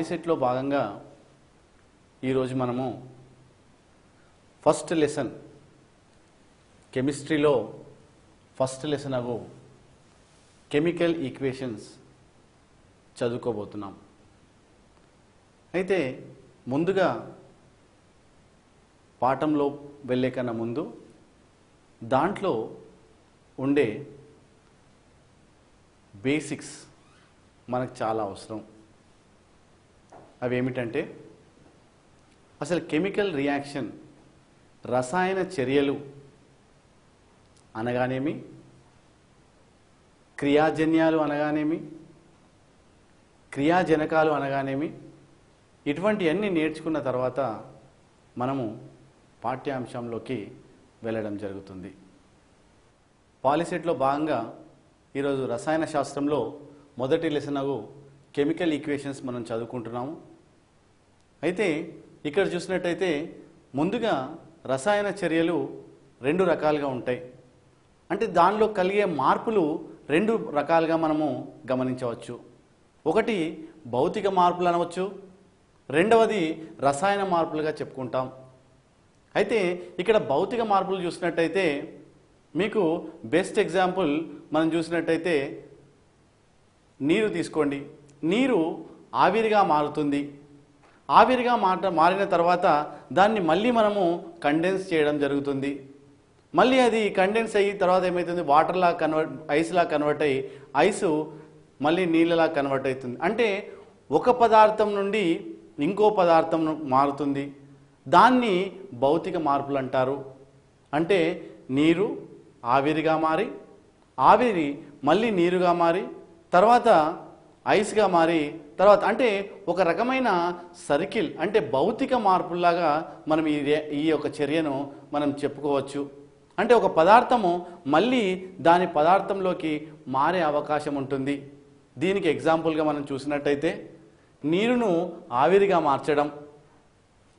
పాలిసెట్లో భాగంగా ఈరోజు మనము ఫస్ట్ లెసన్ కెమిస్ట్రీలో ఫస్ట్ లెసన్ అగు కెమికల్ ఈక్వేషన్స్ చదువుకోబోతున్నాం. అయితే ముందుగా పాఠంలో వెళ్ళే కన్నా ముందు దాంట్లో ఉండే బేసిక్స్ మనకు చాలా అవసరం. అవి ఏమిటంటే అసలు కెమికల్ రియాక్షన్ రసాయన చర్యలు అనగానేమి? క్రియాజన్యాలు అనగానేమి? క్రియాజనకాలు అనగానేమి? ఇటువంటివన్నీ నేర్చుకున్న తర్వాత మనము పాఠ్యాంశంలోకి వెళ్ళడం జరుగుతుంది. పాలిసెట్లో భాగంగా ఈరోజు రసాయన శాస్త్రంలో మొదటి లెసనగు కెమికల్ ఈక్వేషన్స్ మనం చదువుకుంటున్నాము. అయితే ఇక్కడ చూసినట్టయితే ముందుగా రసాయన చర్యలు రెండు రకాలుగా ఉంటాయి. అంటే దానిలో కలిగే మార్పులు రెండు రకాలుగా మనము గమనించవచ్చు. ఒకటి భౌతిక మార్పులు అనవచ్చు. రెండవది రసాయన మార్పులుగా చెప్పుకుంటాం. అయితే ఇక్కడ భౌతిక మార్పులు చూసినట్టయితే మీకు బెస్ట్ ఎగ్జాంపుల్ మనం చూసినట్టయితే నీరు తీసుకోండి. నీరు ఆవిరిగా మారుతుంది. ఆవిరిగా మాట మారిన తర్వాత దాన్ని మళ్ళీ మనము కండెన్స్ చేయడం జరుగుతుంది. మళ్ళీ అది కండెన్స్ అయ్యి తర్వాత ఏమవుతుంది వాటర్లా కన్వర్ట్ ఐస్లా కన్వర్ట్ అయ్యి ఐసు మళ్ళీ నీళ్ళలా కన్వర్ట్ అవుతుంది. అంటే ఒక పదార్థం నుండి ఇంకో పదార్థం మారుతుంది. దాన్ని భౌతిక మార్పులు అంటారు. అంటే నీరు ఆవిరిగా మారి ఆవిరి మళ్ళీ నీరుగా మారి తర్వాత ఐస్గా మారి తర్వాత అంటే ఒక రకమైన సర్కిల్ అంటే భౌతిక మార్పుల్లాగా మనం ఈ ఈ యొక్క చర్యను మనం చెప్పుకోవచ్చు. అంటే ఒక పదార్థము మళ్ళీ దాని పదార్థంలోకి మారే అవకాశం ఉంటుంది. దీనికి ఎగ్జాంపుల్గా మనం చూసినట్టయితే నీరును ఆవిరిగా మార్చడం.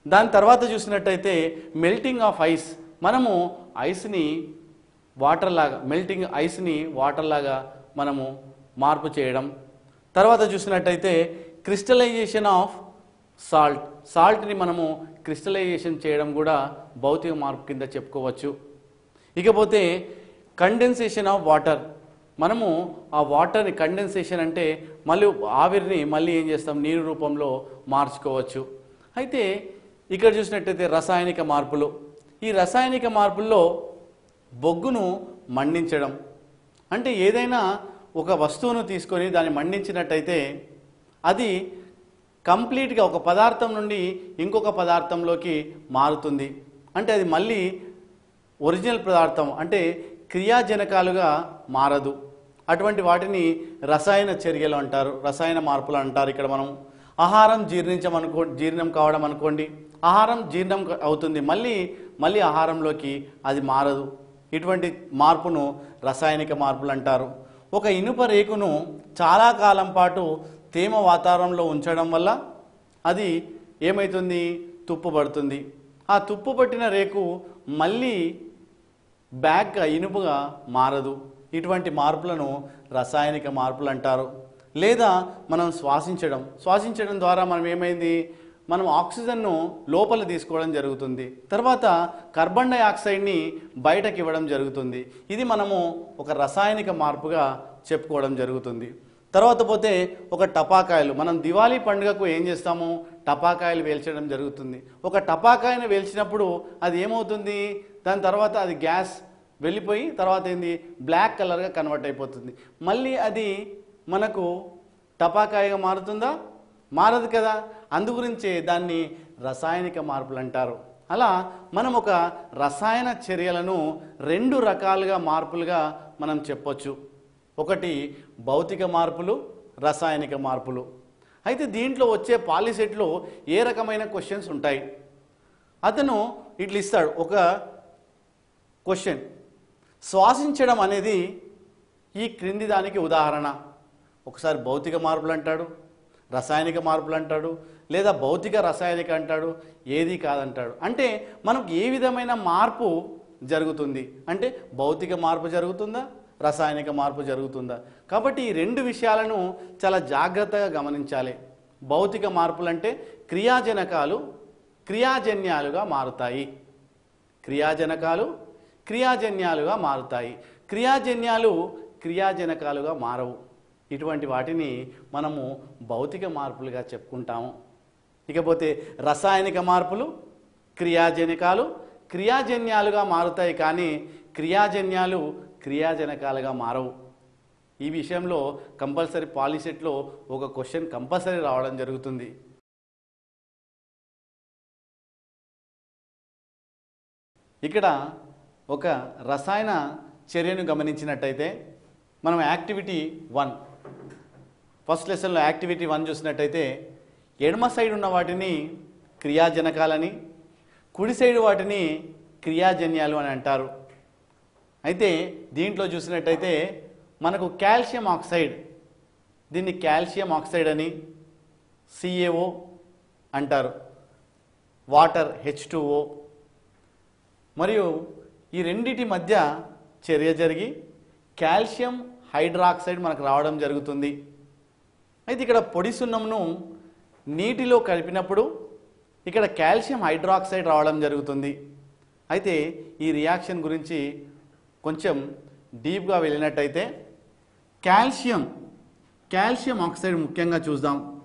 దాని తర్వాత చూసినట్టయితే మెల్టింగ్ ఆఫ్ ఐస్. మనము ఐస్ని వాటర్ లాగా మెల్టింగ్ ఐస్ని వాటర్ లాగా మనము మార్పు చేయడం. తర్వాత చూసినట్టయితే క్రిస్టలైజేషన్ ఆఫ్ సాల్ట్. సాల్ట్ని మనము క్రిస్టలైజేషన్ చేయడం కూడా భౌతిక మార్పు కింద చెప్పుకోవచ్చు. ఇకపోతే కండెన్సేషన్ ఆఫ్ వాటర్. మనము ఆ వాటర్ని కండెన్సేషన్ అంటే మళ్ళీ ఆవిరిని మళ్ళీ ఏం చేస్తాం? నీరు రూపంలో మార్చుకోవచ్చు. అయితే ఇక్కడ చూసినట్టయితే రసాయనిక మార్పులు. ఈ రసాయనిక మార్పుల్లో బొగ్గును మండించడం. అంటే ఏదైనా ఒక వస్తువును తీసుకొని దాన్ని మండించినట్టయితే అది కంప్లీట్గా ఒక పదార్థం నుండి ఇంకొక పదార్థంలోకి మారుతుంది. అంటే అది మళ్ళీ ఒరిజినల్ పదార్థం అంటే క్రియాజనకాలుగా మారదు. అటువంటి వాటిని రసాయన చర్యలు అంటారు రసాయన మార్పులు అంటారు ఇక్కడ మనం. ఆహారం జీర్ణించమనుకో జీర్ణం కావడం అనుకోండి ఆహారం జీర్ణం అవుతుంది మళ్ళీ మళ్ళీ ఆహారంలోకి అది మారదు. ఇటువంటి మార్పును రసాయనిక మార్పులు అంటారు. ఒక ఇనుప రేకును చాలా కాలం పాటు తేమ వాతావరణంలో ఉంచడం వల్ల అది ఏమవుతుంది తుప్పు పడుతుంది. ఆ తుప్పు పట్టిన రేకు మళ్ళీ బ్యాగ్గా ఇనుపుగా మారదు. ఇటువంటి మార్పులను రసాయనిక మార్పులు అంటారు. లేదా మనం శ్వాసించడం. శ్వాసించడం ద్వారా మనం ఏమైంది? మనం ఆక్సిజన్ను లోపల తీసుకోవడం జరుగుతుంది. తర్వాత కార్బన్ డైఆక్సైడ్ని బయటకి ఇవ్వడం జరుగుతుంది. ఇది మనము ఒక రసాయనిక మార్పుగా చెప్పుకోవడం జరుగుతుంది. తర్వాత పోతే ఒక టపాకాయలు. మనం దివాళీ పండుగకు ఏం చేస్తాము? టపాకాయలు వేల్చడం జరుగుతుంది. ఒక టపాకాయను వేల్చినప్పుడు అది ఏమవుతుంది? దాని తర్వాత అది గ్యాస్ వెళ్ళిపోయి తర్వాత ఏంది? బ్లాక్ కలర్గా కన్వర్ట్ అయిపోతుంది. మళ్ళీ అది మనకు టపాకాయగా మారుతుందా? మారదు కదా. అందుగురించే దాన్ని రసాయనిక మార్పులు అంటారు. అలా మనం ఒక రసాయన చర్యలను రెండు రకాలుగా మార్పులుగా మనం చెప్పొచ్చు. ఒకటి భౌతిక మార్పులు రసాయనిక మార్పులు. అయితే దీంట్లో వచ్చే పాలిసెట్లో ఏ రకమైన క్వశ్చన్స్ ఉంటాయి? అతను ఇట్లు ఇస్తాడు ఒక క్వశ్చన్. శ్వాసించడం అనేది ఈ క్రింది దానికి ఉదాహరణ. ఒకసారి భౌతిక మార్పులు అంటాడు రసాయనిక మార్పులు అంటాడు లేదా భౌతిక రసాయనిక అంటాడు ఏది కాదంటాడు. అంటే మనకు ఏ విధమైన మార్పు జరుగుతుంది? అంటే భౌతిక మార్పు జరుగుతుందా? రసాయనిక మార్పు జరుగుతుందా? కాబట్టి ఈ రెండు విషయాలను చాలా జాగ్రత్తగా గమనించాలి. భౌతిక మార్పులంటే క్రియాజనకాలు క్రియాజన్యాలుగా మారుతాయి. క్రియాజనకాలు క్రియాజన్యాలుగా మారుతాయి. క్రియాజన్యాలు క్రియాజనకాలుగా మారవు. ఇటువంటి వాటిని మనము భౌతిక మార్పులుగా చెప్పుకుంటాము. ఇకపోతే రసాయనిక మార్పులు క్రియాజనకాలు క్రియాజన్యాలుగా మారుతాయి కానీ క్రియాజన్యాలు క్రియాజనకాలుగా మారవు. ఈ విషయంలో కంపల్సరీ పాలిసెట్లో ఒక క్వశ్చన్ కంపల్సరీ రావడం జరుగుతుంది. ఇక్కడ ఒక రసాయన చర్యను గమనించినట్టయితే మనం యాక్టివిటీ వన్ ఫస్ట్ లెసన్లో యాక్టివిటీ వన్ చూసినట్టయితే ఎడమ సైడ్ ఉన్న వాటిని క్రియాజనకాలని కుడి సైడ్ వాటిని క్రియాజన్యాలు అని అంటారు. అయితే దీంట్లో చూసినట్టయితే మనకు కాల్షియం ఆక్సైడ్ దీన్ని కాల్షియం ఆక్సైడ్ అని సిఏఓ అంటారు. వాటర్ హెచ్ మరియు ఈ రెండిటి మధ్య చర్య జరిగి కాల్షియం హైడ్రాక్సైడ్ మనకు రావడం జరుగుతుంది. అయితే ఇక్కడ పొడి సున్నంను నీటిలో కలిపినప్పుడు ఇక్కడ కాల్షియం హైడ్రాక్సైడ్ రావడం జరుగుతుంది. అయితే ఈ రియాక్షన్ గురించి కొంచెం డీప్గా వెళ్ళినట్టయితే కాల్షియం కాల్షియం ఆక్సైడ్ ముఖ్యంగా చూద్దాం.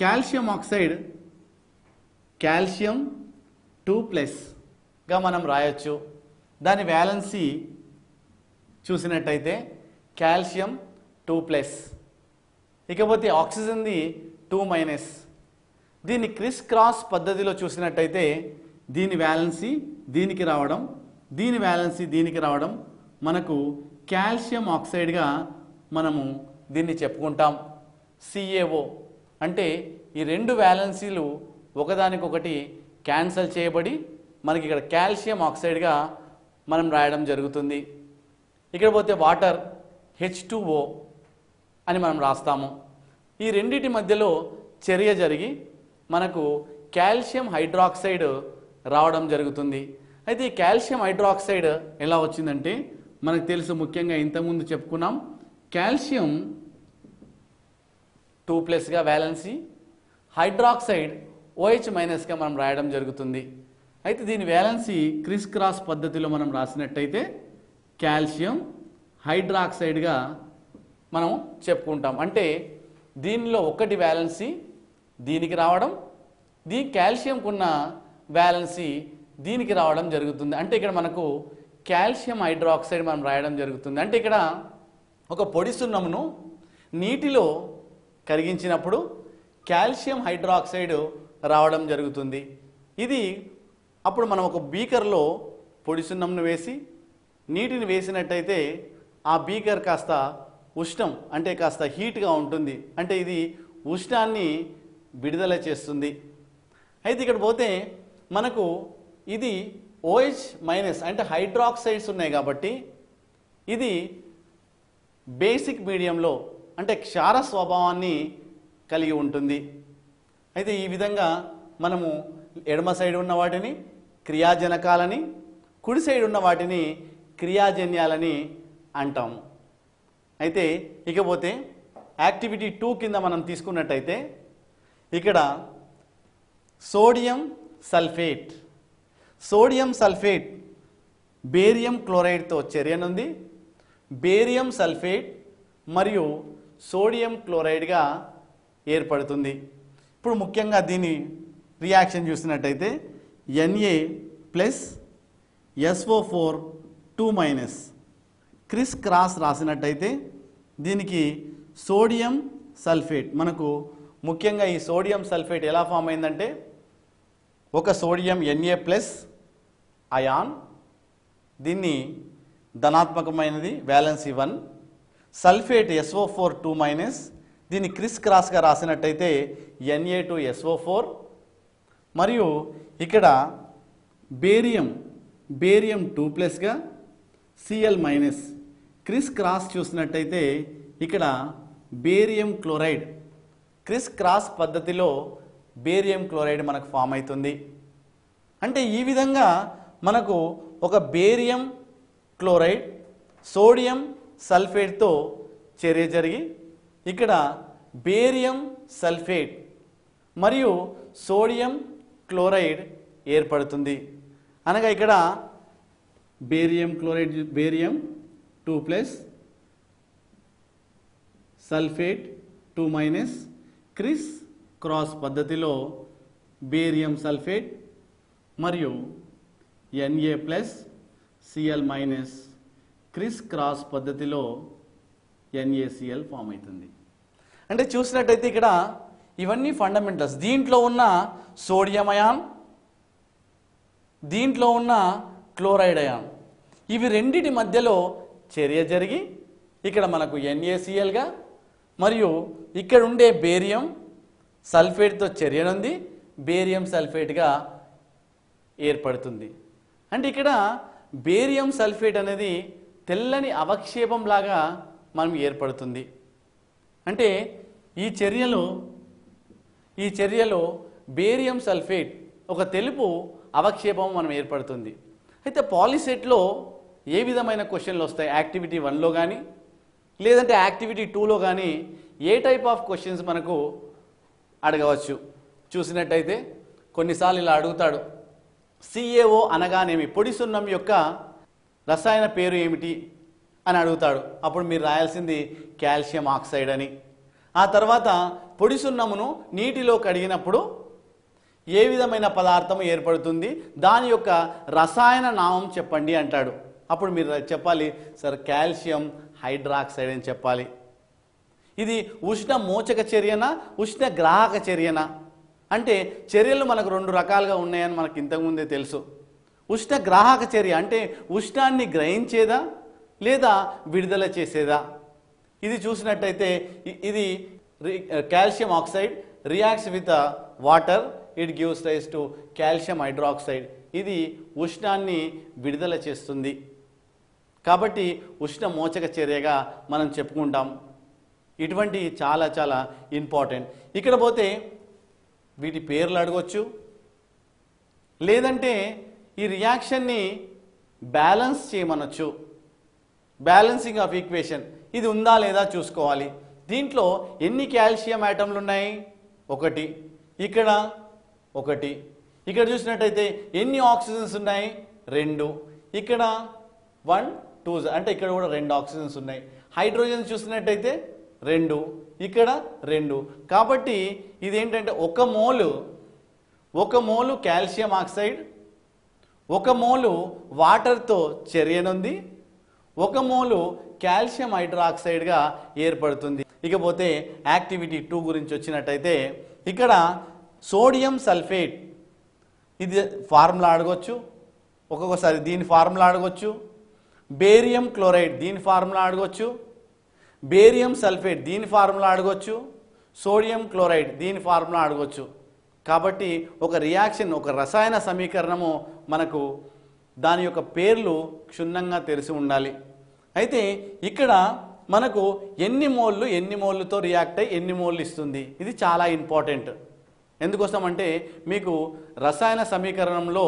కాల్షియం ఆక్సైడ్ కాల్షియం టూ ప్లస్గా మనం రాయొచ్చు. దాని వ్యాలెన్సీ చూసినట్టయితే కాల్షియం టూ ప్లస్. ఇకపోతే ఆక్సిజన్ది టూ మైనస్. దీన్ని క్రిస్ క్రాస్ పద్ధతిలో చూసినట్టయితే దీని వ్యాలెన్సీ దీనికి రావడం దీని వ్యాలెన్సీ దీనికి రావడం మనకు కాల్షియం ఆక్సైడ్గా మనము దీన్ని చెప్పుకుంటాం. సిఏఓ అంటే ఈ రెండు వ్యాలెన్సీలు ఒకదానికొకటి క్యాన్సల్ చేయబడి మనకి ఇక్కడ కాల్షియం ఆక్సైడ్గా మనం రాయడం జరుగుతుంది. ఇక్కడ పోతే వాటర్ హెచ్ అని మనం రాస్తాము. ఈ రెండిటి మధ్యలో చర్య జరిగి మనకు కాల్షియం హైడ్రాక్సైడ్ రావడం జరుగుతుంది. అయితే ఈ కాల్షియం హైడ్రాక్సైడ్ ఎలా వచ్చిందంటే మనకు తెలుసు ముఖ్యంగా ఇంతకుముందు చెప్పుకున్నాం కాల్షియం టూ ప్లస్గా వ్యాలెన్సీ హైడ్రాక్సైడ్ ఓహెచ్ మైనస్గా మనం రాయడం జరుగుతుంది. అయితే దీని వ్యాలెన్సీ క్రిస్ క్రాస్ పద్ధతిలో మనం రాసినట్టయితే కాల్షియం హైడ్రాక్సైడ్గా మనం చెప్పుకుంటాం. అంటే దీనిలో ఒకటి వ్యాలెన్సీ దీనికి రావడం దీ కాల్షియంకున్న వ్యాలెన్సీ దీనికి రావడం జరుగుతుంది. అంటే ఇక్కడ మనకు కాల్షియం హైడ్రాక్సైడ్ మనం రాయడం జరుగుతుంది. అంటే ఇక్కడ ఒక పొడి సున్నమును నీటిలో కరిగించినప్పుడు కాల్షియం హైడ్రాక్సైడ్ రావడం జరుగుతుంది. ఇది అప్పుడు మనం ఒక బీకర్లో పొడి సున్నంను వేసి నీటిని వేసినట్టయితే ఆ బీకర్ కాస్త ఉష్ణం అంటే కాస్త హీట్గా ఉంటుంది. అంటే ఇది ఉష్ణాన్ని విడుదల చేస్తుంది. అయితే ఇక్కడ పోతే మనకు ఇది ఓహెచ్ మైనస్ అంటే హైడ్రాక్సైడ్స్ ఉన్నాయి కాబట్టి ఇది బేసిక్ మీడియంలో అంటే క్షార స్వభావాన్ని కలిగి ఉంటుంది. అయితే ఈ విధంగా మనము ఎడమ సైడ్ ఉన్న వాటిని క్రియాజనకాలని కుడి సైడ్ ఉన్న వాటిని క్రియాజన్యాలని అంటాము. అయితే ఇకపోతే యాక్టివిటీ టూ కింద మనం తీసుకున్నట్టయితే ఇక్కడ sodium sulphate. Sodium sulphate barium క్లోరైడ్తో చర్యనుంది బేరియం సల్ఫేట్ మరియు సోడియం క్లోరైడ్గా ఏర్పడుతుంది. ఇప్పుడు ముఖ్యంగా దీని రియాక్షన్ చూసినట్టయితే NA plus SO four two minus criss cross రాసినట్టయితే దీనికి సోడియం సల్ఫేట్. మనకు ముఖ్యంగా ఈ సోడియం సల్ఫేట్ ఎలా ఫామ్ అయిందంటే ఒక సోడియం ఎన్ఏ ప్లస్ అయాన్ దీన్ని ధనాత్మకమైనది valency one. Sulphate SO four two minus దీన్ని క్రిస్ క్రాస్గా రాసినట్టయితే ఎన్ఏ టు ఎస్ఓ ఫోర్ మరియు ఇక్కడ బేరియం బేరియం టూ ప్లస్గా సిఎల్ మైనస్ క్రిస్ క్రాస్ చూసినట్టయితే ఇక్కడ బేరియం క్లోరైడ్ క్రిస్ క్రాస్ పద్ధతిలో బేరియం క్లోరైడ్ మనకు ఫామ్ అవుతుంది. అంటే ఈ విధంగా మనకు ఒక బేరియం క్లోరైడ్ సోడియం సల్ఫేట్తో చర్య జరిగి ఇక్కడ బేరియం సల్ఫేట్ మరియు సోడియం క్లోరైడ్ ఏర్పడుతుంది. అనగా ఇక్కడ barium chloride barium two plus sulphate two minus criss cross పద్ధతిలో బేరియం సల్ఫేట్ మరియు NA plus CL minus criss cross పద్ధతిలో ఎన్ఏసిఎల్ ఫామ్ అవుతుంది. అంటే చూసినట్టయితే ఇక్కడ ఇవన్నీ ఫండమెంటల్స్ దీంట్లో ఉన్న సోడియం అయాన్ దీంట్లో ఉన్న క్లోరైడ్ అయాన్ ఇవి రెండిటి మధ్యలో చర్య జరిగి ఇక్కడ మనకు ఎన్ఏసిఎల్గా మరియు ఇక్కడ ఉండే బేరియం సల్ఫేట్తో చర్యనుంది. బేరియం సల్ఫేట్గా ఏర్పడుతుంది. అంటే ఇక్కడ బేరియం సల్ఫేట్ అనేది తెల్లని అవక్షేపం లాగా మనం ఏర్పడుతుంది. అంటే ఈ చర్యలో ఈ చర్యలో బేరియం సల్ఫేట్ ఒక తెలుపు అవక్షేపం మనం ఏర్పడుతుంది. అయితే పాలిసెట్లో ఏ విధమైన క్వశ్చన్లు వస్తాయి? యాక్టివిటీ వన్లో కానీ లేదంటే యాక్టివిటీ టూలో కానీ ఏ టైప్ ఆఫ్ క్వశ్చన్స్ మనకు అడగవచ్చు? చూసినట్టయితే కొన్నిసార్లు ఇలా అడుగుతాడు. సిఏఓ అనగానేమి? పొడి సున్నం యొక్క రసాయన పేరు ఏమిటి? అని అడుగుతాడు. అప్పుడు మీరు రాయాల్సింది కాల్షియం ఆక్సైడ్ అని. ఆ తర్వాత పొడి సున్నమును నీటిలో కడిగినప్పుడు ఏ విధమైన పదార్థం ఏర్పడుతుంది? దాని యొక్క రసాయన నామం చెప్పండి అంటాడు. అప్పుడు మీరు చెప్పాలి సార్ కాల్షియం హైడ్రాక్సైడ్ అని చెప్పాలి. ఇది ఉష్ణ మోచక చర్యన ఉష్ణ గ్రాహక చర్యన? అంటే చర్యలు మనకు రెండు రకాలుగా ఉన్నాయని మనకు ఇంతకుముందే తెలుసు. ఉష్ణ గ్రాహక చర్య అంటే ఉష్ణాన్ని గ్రహించేదా లేదా విడుదల చేసేదా? ఇది చూసినట్టయితే ఇది calcium oxide reacts with water it gives rise to calcium hydroxide. ఇది ఉష్ణాన్ని విడుదల చేస్తుంది. కాబట్టి ఉష్ణ మోచక చర్యగా మనం చెప్పుకుంటాం. ఇటువంటి చాలా చాలా ఇంపార్టెంట్. ఇక్కడ పోతే వీటి పేర్లు అడగవచ్చు లేదంటే ఈ రియాక్షన్ని బ్యాలెన్స్ చేయమనొచ్చు. Balancing of equation. ఇది ఉందా లేదా చూసుకోవాలి. దీంట్లో ఎన్ని కాల్షియం ఐటమ్లు ఉన్నాయి? ఒకటి. ఇక్కడ ఒకటి. ఇక్కడ చూసినట్టయితే ఎన్ని ఆక్సిజన్స్ ఉన్నాయి? రెండు. ఇక్కడ వన్ టూ అంటే ఇక్కడ కూడా రెండు ఆక్సిజన్స్ ఉన్నాయి. హైడ్రోజన్ చూసినట్టయితే రెండు ఇక్కడ రెండు. కాబట్టి ఇది ఏంటంటే ఒక మోలు ఒక మోలు కాల్షియం ఆక్సైడ్ ఒక మోలు వాటర్తో చర్యనుంది ఒక మోలు కాల్షియం హైడ్రాక్సైడ్గా ఏర్పడుతుంది. ఇకపోతే యాక్టివిటీ టూ గురించి వచ్చినట్టయితే ఇక్కడ సోడియం సల్ఫేట్ ఇది ఫార్ములా అడగొచ్చు. ఒక్కొక్కసారి దీని ఫార్ములా అడగొచ్చు. బేరియం క్లోరైడ్ దీని ఫార్ములా అడగొచ్చు. బేరియం సల్ఫేట్ దీని ఫార్ములా అడగొచ్చు. సోడియం క్లోరైడ్ దీని ఫార్ములా అడగొచ్చు. కాబట్టి ఒక రియాక్షన్ ఒక రసాయన సమీకరణము మనకు దాని యొక్క పేర్లు క్షుణ్ణంగా తెలిసి ఉండాలి. అయితే ఇక్కడ మనకు ఎన్ని మోళ్ళు ఎన్ని మోళ్ళుతో రియాక్ట్ అయ్యి ఎన్ని మోళ్ళు ఇస్తుంది? ఇది చాలా ఇంపార్టెంట్. ఎందుకోసం అంటే మీకు రసాయన సమీకరణంలో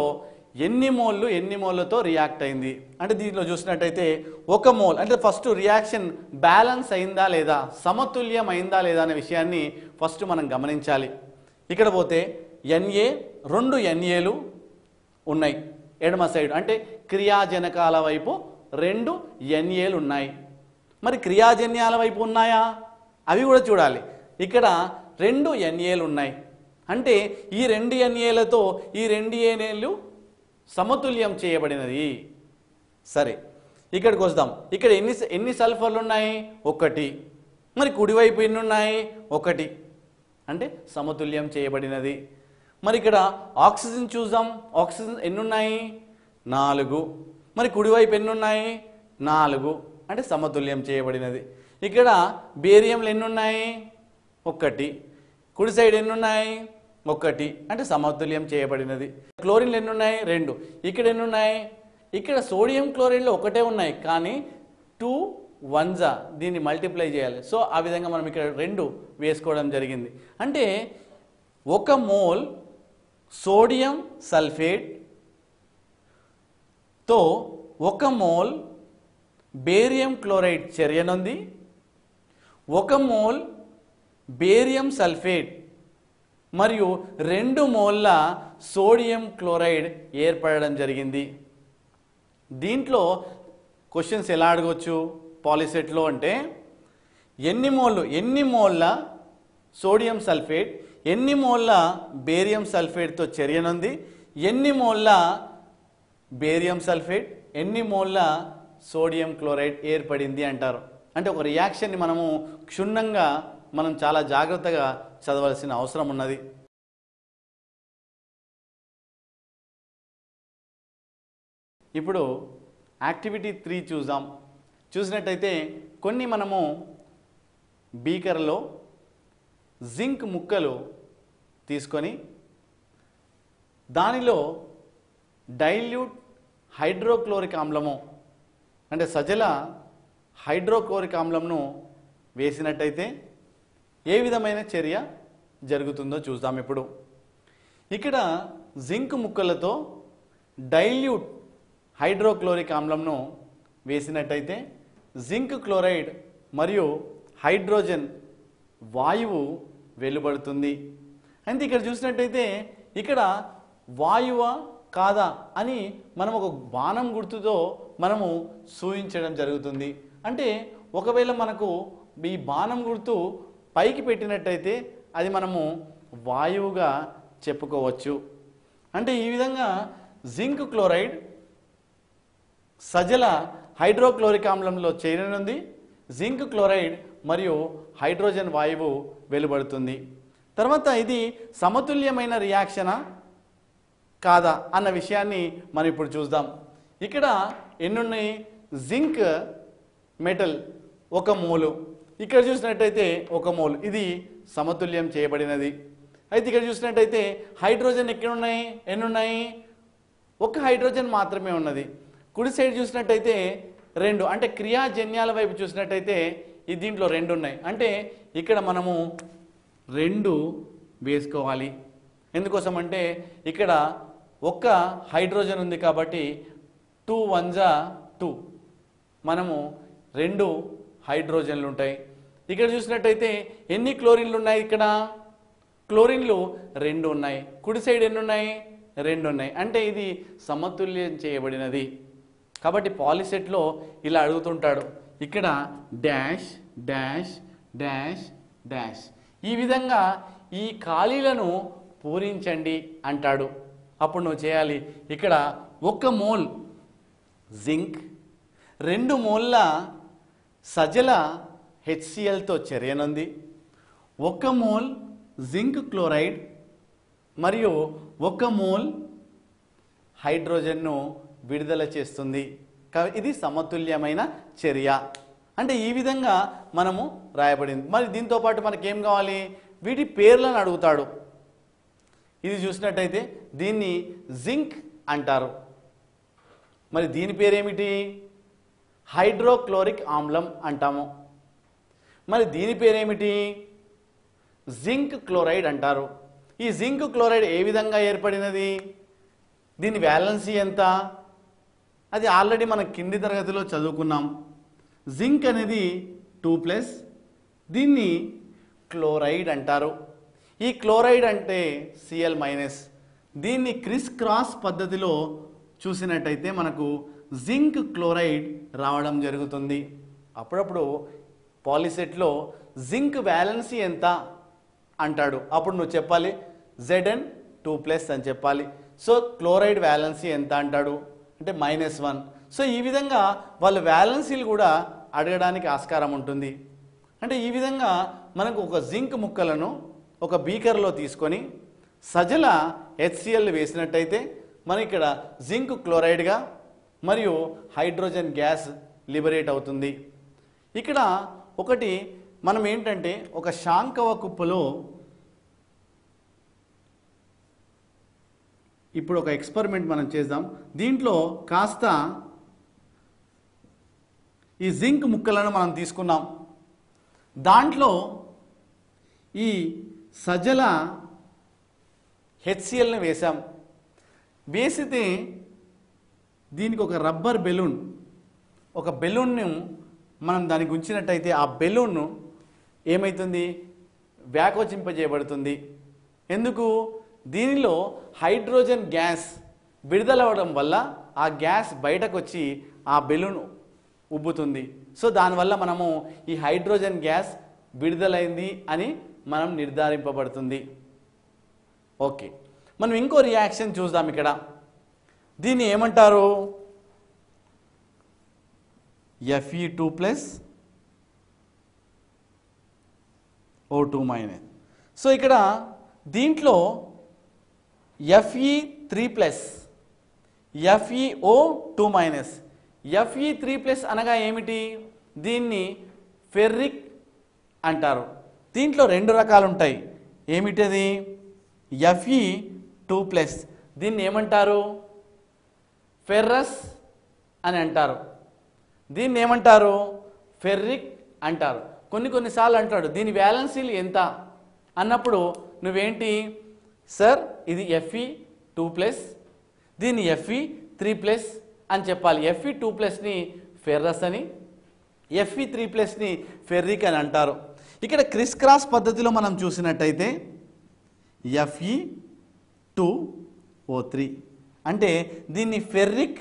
ఎన్ని మోళ్ళు ఎన్ని మోళ్ళతో రియాక్ట్ అయింది? అంటే దీంట్లో చూసినట్టయితే ఒక మోల్ అంటే ఫస్ట్ రియాక్షన్ బ్యాలెన్స్ అయిందా లేదా సమతుల్యం అయిందా లేదా అనే విషయాన్ని ఫస్ట్ మనం గమనించాలి. ఇక్కడ పోతే ఎన్ఏ రెండు ఎన్ఏలు ఉన్నాయి. ఎడమ సైడ్ అంటే క్రియాజనకాల వైపు రెండు ఎన్ఏలు ఉన్నాయి. మరి క్రియాజన్యాల వైపు ఉన్నాయా? అవి కూడా చూడాలి. ఇక్కడ రెండు ఎన్ఏలు ఉన్నాయి. అంటే ఈ రెండు ఎన్ఏలతో ఈ రెండు ఎన్ఏలు సమతుల్యం చేయబడినది. సరే ఇక్కడికి వస్తాం. ఇక్కడ ఎన్ని ఎన్ని సల్ఫర్లు ఉన్నాయి? ఒకటి. మరి కుడివైపు ఎన్ని ఉన్నాయి? ఒకటి. అంటే సమతుల్యం చేయబడినది. మరి ఇక్కడ ఆక్సిజన్ చూద్దాం. ఆక్సిజన్ ఎన్ని ఉన్నాయి? నాలుగు. మరి కుడివైపు ఎన్ని ఉన్నాయి? నాలుగు. అంటే సమతుల్యం చేయబడినది. ఇక్కడ బేరియంలు ఎన్ని ఉన్నాయి? ఒకటి. కుడి సైడ్ ఎన్ని ఉన్నాయి? ఒకటి అంటే సమతుల్యం చేయబడినది. క్లోరిన్లు ఎన్ని ఉన్నాయి రెండు. ఇక్కడ ఎన్ని ఉన్నాయి ఇక్కడ సోడియం క్లోరైడ్లు ఒకటే ఉన్నాయి కానీ టూ వన్జా దీన్ని మల్టిప్లై చేయాలి. సో ఆ విధంగా మనం ఇక్కడ రెండు వేసుకోవడం జరిగింది. అంటే ఒక మోల్ సోడియం సల్ఫేట్తో ఒక మోల్ బేరియం క్లోరైడ్ చర్యనుంది. ఒక మోల్ బేరియం సల్ఫేట్ మరియు రెండు మోల్ల సోడియం క్లోరైడ్ ఏర్పడడం జరిగింది. దీంట్లో క్వశ్చన్స్ ఎలా అడగవచ్చు పాలిసెట్లో అంటే ఎన్ని మోళ్ళు ఎన్ని మోళ్ళ సోడియం సల్ఫేట్ ఎన్ని మోళ్ళ బేరియం సల్ఫేట్తో చర్యనుంది ఎన్ని మోళ్ళ బేరియం సల్ఫేట్ ఎన్ని మోళ్ళ సోడియం క్లోరైడ్ ఏర్పడింది అంటారు. అంటే ఒక రియాక్షన్ని మనము క్షుణ్ణంగా మనం చాలా జాగ్రత్తగా చదవాల్సిన అవసరం ఉన్నది. ఇప్పుడు యాక్టివిటీ త్రీ చూద్దాం. చూసినట్టయితే కొన్ని మనము బీకర్లో జింక్ ముక్కలు తీసుకొని దానిలో డైల్యూట్ హైడ్రోక్లోరిక్ ఆమ్లము అంటే సజల హైడ్రోక్లోరిక్ ఆమ్లంను వేసినట్టయితే ఏ విధమైన చర్య జరుగుతుందో చూద్దాం ఇప్పుడు. ఇక్కడ జింక్ ముక్కలతో డైల్యూట్ హైడ్రోక్లోరిక్ ఆమ్లంను వేసినట్టయితే జింక్ క్లోరైడ్ మరియు హైడ్రోజన్ వాయువు వెలువడుతుంది. అయితే ఇక్కడ చూసినట్టయితే ఇక్కడ వాయువ కాదా అని మనం ఒక బాణం గుర్తుతో మనము సూచించడం జరుగుతుంది. అంటే ఒకవేళ మనకు ఈ బాణం గుర్తు పైకి పెట్టినట్టయితే అది మనము వాయువుగా చెప్పుకోవచ్చు. అంటే ఈ విధంగా జింక్ క్లోరైడ్ సజల హైడ్రోక్లోరిక్ ఆమ్లంలో చేరనుంది జింక్ క్లోరైడ్ మరియు హైడ్రోజన్ వాయువు వెలువడుతుంది. తర్వాత ఇది సమతుల్యమైన రియాక్షనా కాదా అన్న విషయాన్ని మనం ఇప్పుడు చూద్దాం. ఇక్కడ ఎన్నున్నాయి? జింక్ మెటల్ ఒక మూలు. ఇక్కడ చూసినట్టయితే ఒక మోల్. ఇది సమతుల్యం చేయబడినది. అయితే ఇక్కడ చూసినట్టయితే హైడ్రోజన్ ఎక్కడున్నాయి? ఎన్నున్నాయి? ఎన్ని ఉన్నాయి ఒక హైడ్రోజన్ మాత్రమే ఉన్నది. కుడి సైడ్ చూసినట్టయితే రెండు. అంటే క్రియాజన్యాల వైపు చూసినట్టయితే ఈ దీంట్లో రెండు ఉన్నాయి. అంటే ఇక్కడ మనము రెండు వేసుకోవాలి. ఎందుకోసం అంటే ఇక్కడ ఒక్క హైడ్రోజన్ ఉంది కాబట్టి టూ వన్ జా టూ. మనము రెండు హైడ్రోజన్లు ఉంటాయి. ఇక్కడ చూసినట్టయితే ఎన్ని క్లోరిన్లు ఉన్నాయి ఇక్కడ? క్లోరిన్లు రెండు ఉన్నాయి. కుడి సైడ్ ఎన్ని ఉన్నాయి? రెండు ఉన్నాయి. అంటే ఇది సమతుల్యం చేయబడినది. కాబట్టి పాలిసెట్లో ఇలా అడుగుతుంటాడు. ఇక్కడ డాష్ డాష్ డాష్ డాష్. ఈ విధంగా ఈ ఖాళీలను పూరించండి అంటాడు. అప్పుడు నువ్వు చేయాలి. ఇక్కడ ఒక మోల్ జింక్ రెండు మోల్ల సజల హెచ్సిఎల్తో చర్యనుంది. ఒక మోల్ జింక్ క్లోరైడ్ మరియు ఒక మోల్ హైడ్రోజన్ను విడుదల చేస్తుంది. కా- ఇది సమతుల్యమైన చర్య. అంటే ఈ విధంగా మనము రాయబడింది. మరి దీంతో పాటు ఏం కావాలి? వీటి పేర్లను అడుగుతాడు. ఇది చూసినట్టయితే దీన్ని జింక్ అంటారు. మరి దీని పేరేమిటి? హైడ్రోక్లోరిక్ ఆమ్లం అంటాము. మరి దీని పేరేమిటి? జింక్ క్లోరైడ్ అంటారు. ఈ జింక్ క్లోరైడ్ ఏ విధంగా ఏర్పడినది? దీని వ్యాలెన్సీ ఎంత? అది ఆల్రెడీ మనం కింది తరగతిలో చదువుకున్నాం. జింక్ అనేది టూ ప్లస్ దీన్ని క్లోరైడ్ అంటారు. ఈ క్లోరైడ్ అంటే సిఎల్ మైనస్. దీన్ని క్రిస్ క్రాస్ పద్ధతిలో చూసినట్టయితే మనకు జింక్ క్లోరైడ్ రావడం జరుగుతుంది. అప్పుడప్పుడు పాలిసెట్లో జింక్ వ్యాలెన్సీ ఎంత అంటాడు. అప్పుడు నువ్వు చెప్పాలి జెడ్ఎన్ టూ ప్లస్ అని చెప్పాలి. సో క్లోరైడ్ వ్యాలెన్సీ ఎంత అంటాడు? అంటే మైనస్ వన్. సో ఈ విధంగా వాళ్ళ వ్యాలెన్సీలు కూడా అడగడానికి ఆస్కారం ఉంటుంది. అంటే ఈ విధంగా మనకు ఒక జింక్ ముక్కలను ఒక బీకర్లో తీసుకొని సజల హెచ్సిఎల్ వేసినట్టయితే మనం ఇక్కడ జింక్ క్లోరైడ్గా మరియు హైడ్రోజన్ గ్యాస్ లిబరేట్ అవుతుంది. ఇక్కడ ఒకటి మనం ఏంటంటే ఒక శాంకవ కుప్పలో ఇప్పుడు ఒక ఎక్స్పెరిమెంట్ మనం చేద్దాం. దీంట్లో కాస్త ఈ జింక్ ముక్కలను మనం తీసుకున్నాం. దాంట్లో ఈ సజల హెచ్సిఎల్ని వేసాం వేసితే దీనికి ఒక రబ్బర్ బెలూన్. ఒక బెలూన్ను మనం దానికి ఉంచినట్టయితే ఆ బెలూన్ను ఏమవుతుంది వ్యాకోచింపజేయబడుతుంది. ఎందుకు? దీనిలో హైడ్రోజన్ గ్యాస్ విడుదలవడం వల్ల ఆ గ్యాస్ బయటకు వచ్చి ఆ బెలూన్ ఉబ్బుతుంది. సో దానివల్ల మనము ఈ హైడ్రోజన్ గ్యాస్ విడుదలైంది అని మనం నిర్ధారింపబడుతుంది. ఓకే. మనం ఇంకో రియాక్షన్ చూద్దాం ఇక్కడ. దీన్ని ఏమంటారు? FE two plus O two minus so ఇక్కడ దీంట్లో FE three plus FEO two minus FE three plus అనగా ఏమిటి? దీన్ని ఫెర్రిక్ అంటారు. దీంట్లో రెండు రకాలు ఉంటాయి. ఏమిటది? ఎఫ్ఈ టూ ప్లస్ దీన్ని ఏమంటారు? ఫెర్రస్ అని అంటారు. దీన్ని ఏమంటారు? ఫెర్రిక్ అంటారు. కొన్ని కొన్నిసార్లు అంటాడు దీని వ్యాలెన్సీలు ఎంత? అన్నప్పుడు నువ్వేంటి? సార్ ఇది ఎఫ్ఈ టూ ప్లస్ దీన్ని ఎఫ్ఈ త్రీ ప్లస్ అని చెప్పాలి. ఎఫ్ఈ టూ ప్లస్ని ఫెర్రస్ అని ఎఫ్ఈ త్రీ ప్లస్ని ఫెర్రిక్ అని అంటారు. ఇక్కడ క్రిస్ క్రాస్ పద్ధతిలో మనం చూసినట్టయితే ఎఫ్ఈ టూ ఓ త్రీ. అంటే దీన్ని ఫెర్రిక్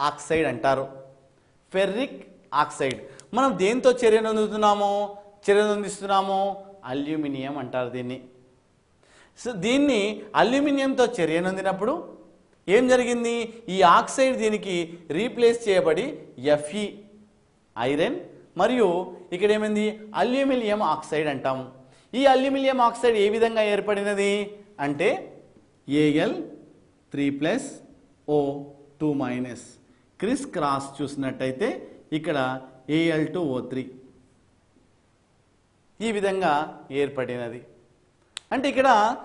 ఆక్సైడ్ అంటారు. Ferric oxide. మనం దేంతో చర్య నొందుతున్నాము చర్య అల్యూమినియం అంటారు దీన్ని. సో దీన్ని అల్యూమినియంతో చర్యనందినప్పుడు ఏం జరిగింది? ఈ ఆక్సైడ్ దీనికి రీప్లేస్ చేయబడి ఎఫ్ఈ ఐరన్ మరియు ఇక్కడ ఏమైంది? అల్యూమినియం ఆక్సైడ్ అంటాము. ఈ అల్యూమినియం ఆక్సైడ్ ఏ విధంగా ఏర్పడినది? అంటే AL three plus O two minus. Criss cross చూసినట్టయితే ఇక్కడ ఏఎల్ టూ ఓ త్రీ. ఈ విధంగా ఏర్పడినది. అంటే ఇక్కడ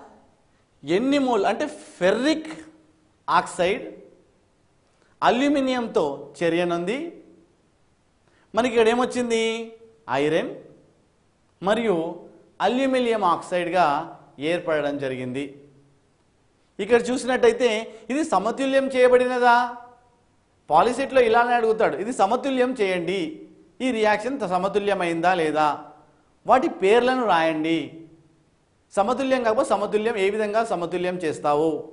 ఎన్ని మోల్ అంటే ఫెర్రిక్ ఆక్సైడ్ అల్యూమినియంతో చర్యనుంది. మనకి ఇక్కడ ఏమొచ్చింది? ఐరన్. మరియు అల్యూమినియం ఆక్సైడ్గా ఏర్పడడం జరిగింది. ఇక్కడ చూసినట్టయితే ఇది సమతుల్యం చేయబడినదా? పాలిసెట్లో ఇలానే అడుగుతాడు ఇది సమతుల్యం చేయండి. ఈ రియాక్షన్ సమతుల్యమైందా లేదా? వాటి పేర్లను రాయండి. సమతుల్యం కాకపోతే సమతుల్యం ఏ విధంగా సమతుల్యం చేస్తావు?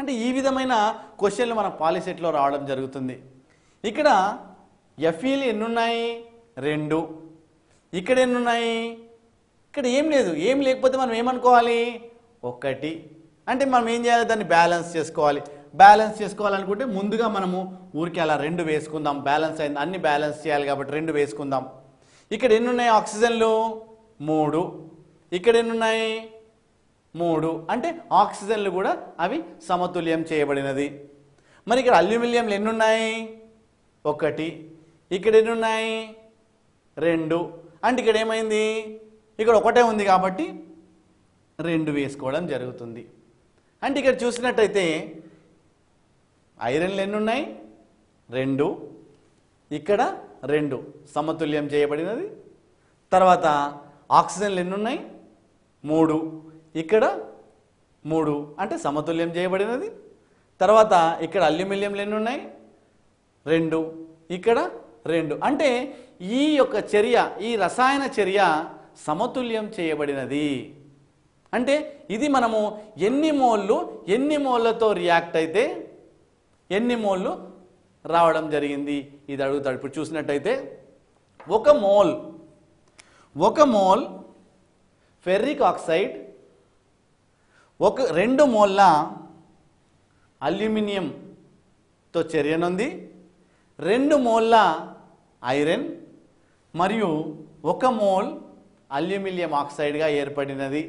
అంటే ఈ విధమైన క్వశ్చన్లు మన పాలిసెట్లో రావడం జరుగుతుంది. ఇక్కడ ఎఫ్ఈలు ఎన్నున్నాయి? రెండు. ఇక్కడ ఎన్నున్నాయి? ఇక్కడ ఏం లేదు ఏం లేకపోతే మనం ఏమనుకోవాలి? ఒకటి. అంటే మనం ఏం చేయాలి? దాన్ని బ్యాలెన్స్ చేసుకోవాలి. బ్యాలెన్స్ చేసుకోవాలనుకుంటే ముందుగా మనము ఊరికి అలా రెండు వేసుకుందాం. బ్యాలెన్స్ అయింది. అన్ని బ్యాలెన్స్ చేయాలి కాబట్టి రెండు వేసుకుందాం. ఇక్కడ ఎన్ని ఉన్నాయి ఆక్సిజన్లు? మూడు. ఇక్కడ ఎన్ని ఉన్నాయి మూడు. అంటే ఆక్సిజన్లు కూడా అవి సమతుల్యం చేయబడినది. మరి ఇక్కడ అల్యూమినియంలు ఎన్ని ఉన్నాయి ఒకటి. ఇక్కడ ఎన్ని ఉన్నాయి రెండు. అంటే ఇక్కడ ఏమైంది? ఇక్కడ ఒకటే ఉంది కాబట్టి రెండు వేసుకోవడం జరుగుతుంది. అంటే ఇక్కడ చూసినట్టయితే ఐరన్లు ఎన్ని ఉన్నాయి రెండు ఇక్కడ రెండు సమతుల్యం చేయబడినది. తర్వాత ఆక్సిజన్లు ఎన్ని ఉన్నాయి మూడు ఇక్కడ మూడు అంటే సమతుల్యం చేయబడినది. తర్వాత ఇక్కడ అల్యూమినియంలు ఎన్ని ఉన్నాయి రెండు ఇక్కడ రెండు. అంటే ఈ యొక్క చర్య ఈ రసాయన చర్య సమతుల్యం చేయబడినది. అంటే ఇది మనము ఎన్ని మోళ్ళు ఎన్ని మోళ్ళతో రియాక్ట్ అయితే ఎన్ని మోళ్ళు రావడం జరిగింది? ఇది అడుగుతాడు. ఇప్పుడు చూసినట్టయితే ఒక మోల్ ఒక మోల్ ఫెర్రిక్ ఆక్సైడ్ ఒక రెండు మోళ్ళ అల్యూమినియంతో చర్యనుంది రెండు మోళ్ళ ఐరన్ మరియు ఒక మోల్ అల్యూమినియం ఆక్సైడ్గా ఏర్పడినది.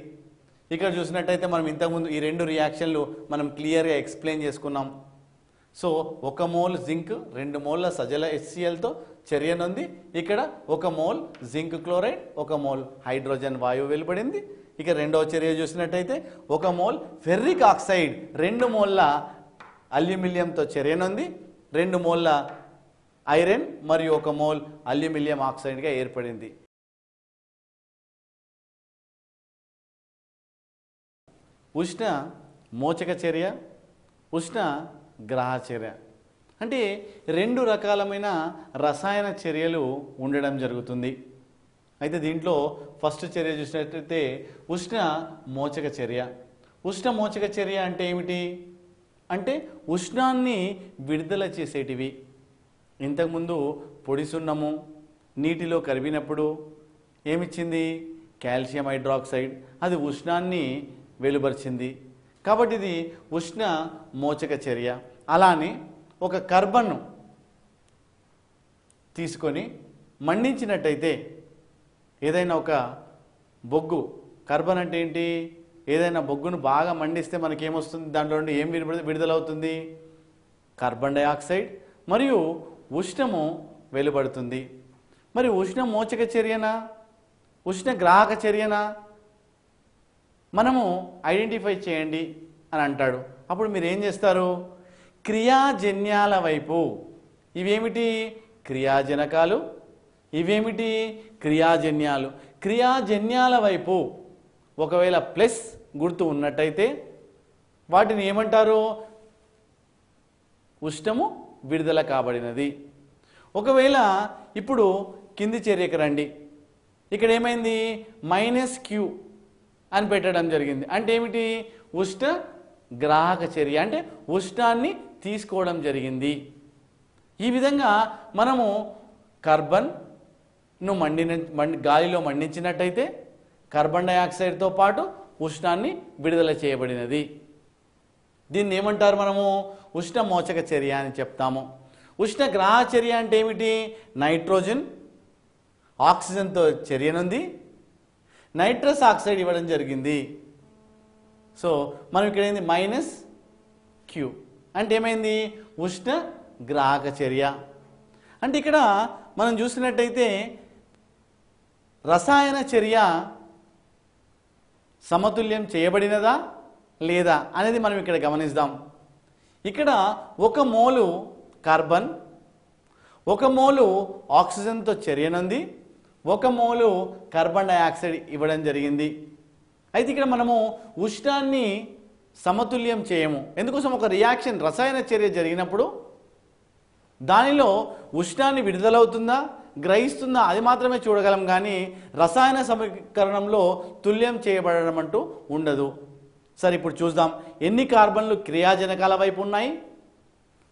ఇక్కడ చూసినట్టయితే మనం ఇంతకుముందు ఈ రెండు రియాక్షన్లు మనం క్లియర్గా ఎక్స్ప్లెయిన్ చేసుకున్నాం. సో ఒక మోల్ జింక్ రెండు మోల్ల సజల హెచ్సిఎల్తో చర్యనుంది. ఇక్కడ ఒక మోల్ జింక్ క్లోరైడ్ ఒక మోల్ హైడ్రోజన్ వాయువు వెలువడింది ఇక రెండవ చర్య చూసినట్టయితే ఒక మోల్ ఫెర్రిక్ ఆక్సైడ్ రెండు మోల్ల అల్యూమినియంతో చర్యనుంది. రెండు మోల్ల ఐరన్ మరియు ఒక మోల్ అల్యూమినియం ఆక్సైడ్గా ఏర్పడింది. ఉష్ణ మోచక చర్య ఉష్ణ గ్రహ చర్య అంటే రెండు రకాలమైన రసాయన చర్యలు ఉండడం జరుగుతుంది. అయితే దీంట్లో ఫస్ట్ చర్య చూసినట్లయితే ఉష్ణ మోచక చర్య ఉష్ణ మోచక చర్య అంటే ఏమిటి? అంటే ఉష్ణాన్ని విడుదల చేసేటివి. ఇంతకుముందు పొడి సున్నము నీటిలో కరిగినప్పుడు ఏమిచ్చింది? Calcium hydroxide. అది ఉష్ణాన్ని వెలువరిచింది కాబట్టి ఇది ఉష్ణ మోచక చర్య. అలానే ఒక కర్బన్ను తీసుకొని మండించినట్టయితే ఏదైనా ఒక బొగ్గు కర్బన్ అంటే ఏంటి? ఏదైనా బొగ్గును బాగా మండిస్తే మనకి ఏమొస్తుంది దాంట్లో నుండి ఏం విడుదలవుతుంది? కార్బన్ డైఆక్సైడ్ మరియు ఉష్ణము వెలువడుతుంది మరి ఉష్ణ మోచక చర్యనా? ఉష్ణ గ్రాహక చర్యనా? మనము ఐడెంటిఫై చేయండి అని అంటాడు. అప్పుడు మీరు ఏం చేస్తారు? క్రియాజన్యాల వైపు. ఇవేమిటి? క్రియాజనకాలు. ఇవేమిటి? క్రియాజన్యాలు. క్రియాజన్యాల వైపు. ఒకవేళ ప్లస్ గుర్తు ఉన్నట్టయితే వాటిని ఏమంటారు? ఉష్ణము విడుదల కాబడినది. ఒకవేళ ఇప్పుడు కింది చర్యకు రండి ఇక్కడ ఏమైంది? Minus Q. అని పెట్టడం జరిగింది. అంటే ఏమిటి? ఉష్ణ గ్రాహక చర్య. అంటే ఉష్ణాన్ని తీసుకోవడం జరిగింది. ఈ విధంగా మనము కార్బన్ను మండిన మండి గాలిలో మండించినట్టయితే కార్బన్ డైఆక్సైడ్తో పాటు ఉష్ణాన్ని విడుదల చేయబడినది. దీన్ని ఏమంటారు మనము? ఉష్ణ మోచక చర్య అని చెప్తాము. ఉష్ణ గ్రాహ చర్య అంటే ఏమిటి? నైట్రోజన్ ఆక్సిజన్తో చర్యనుంది. నైట్రస్ ఆక్సైడ్ ఇవ్వడం జరిగింది. సో మనం ఇక్కడ ఏంది? Minus Q. అంటే ఏమైంది? ఉష్ణ గ్రాహక చర్య. అంటే ఇక్కడ మనం చూసినట్టయితే రసాయన చర్య సమతుల్యం చేయబడినదా లేదా అనేది మనం ఇక్కడ గమనిద్దాం ఇక్కడ ఒక మోలు కార్బన్ ఒక మోలు ఆక్సిజన్తో చర్యనుంది. ఒక మోలు కార్బన్ డైఆక్సైడ్ ఇవ్వడం జరిగింది. అయితే ఇక్కడ మనము ఉష్ణాన్ని సమతుల్యం చేయము. ఎందుకోసం ఒక రియాక్షన్ రసాయన చర్య జరిగినప్పుడు దానిలో ఉష్ణాన్ని విడుదలవుతుందా గ్రహిస్తుందా అది మాత్రమే చూడగలం కానీ రసాయన సమీకరణంలో తుల్యం చేయబడడం అంటూ ఉండదు. సరే ఇప్పుడు చూద్దాం. ఎన్ని కార్బన్లు క్రియాజనకాల వైపు ఉన్నాయి?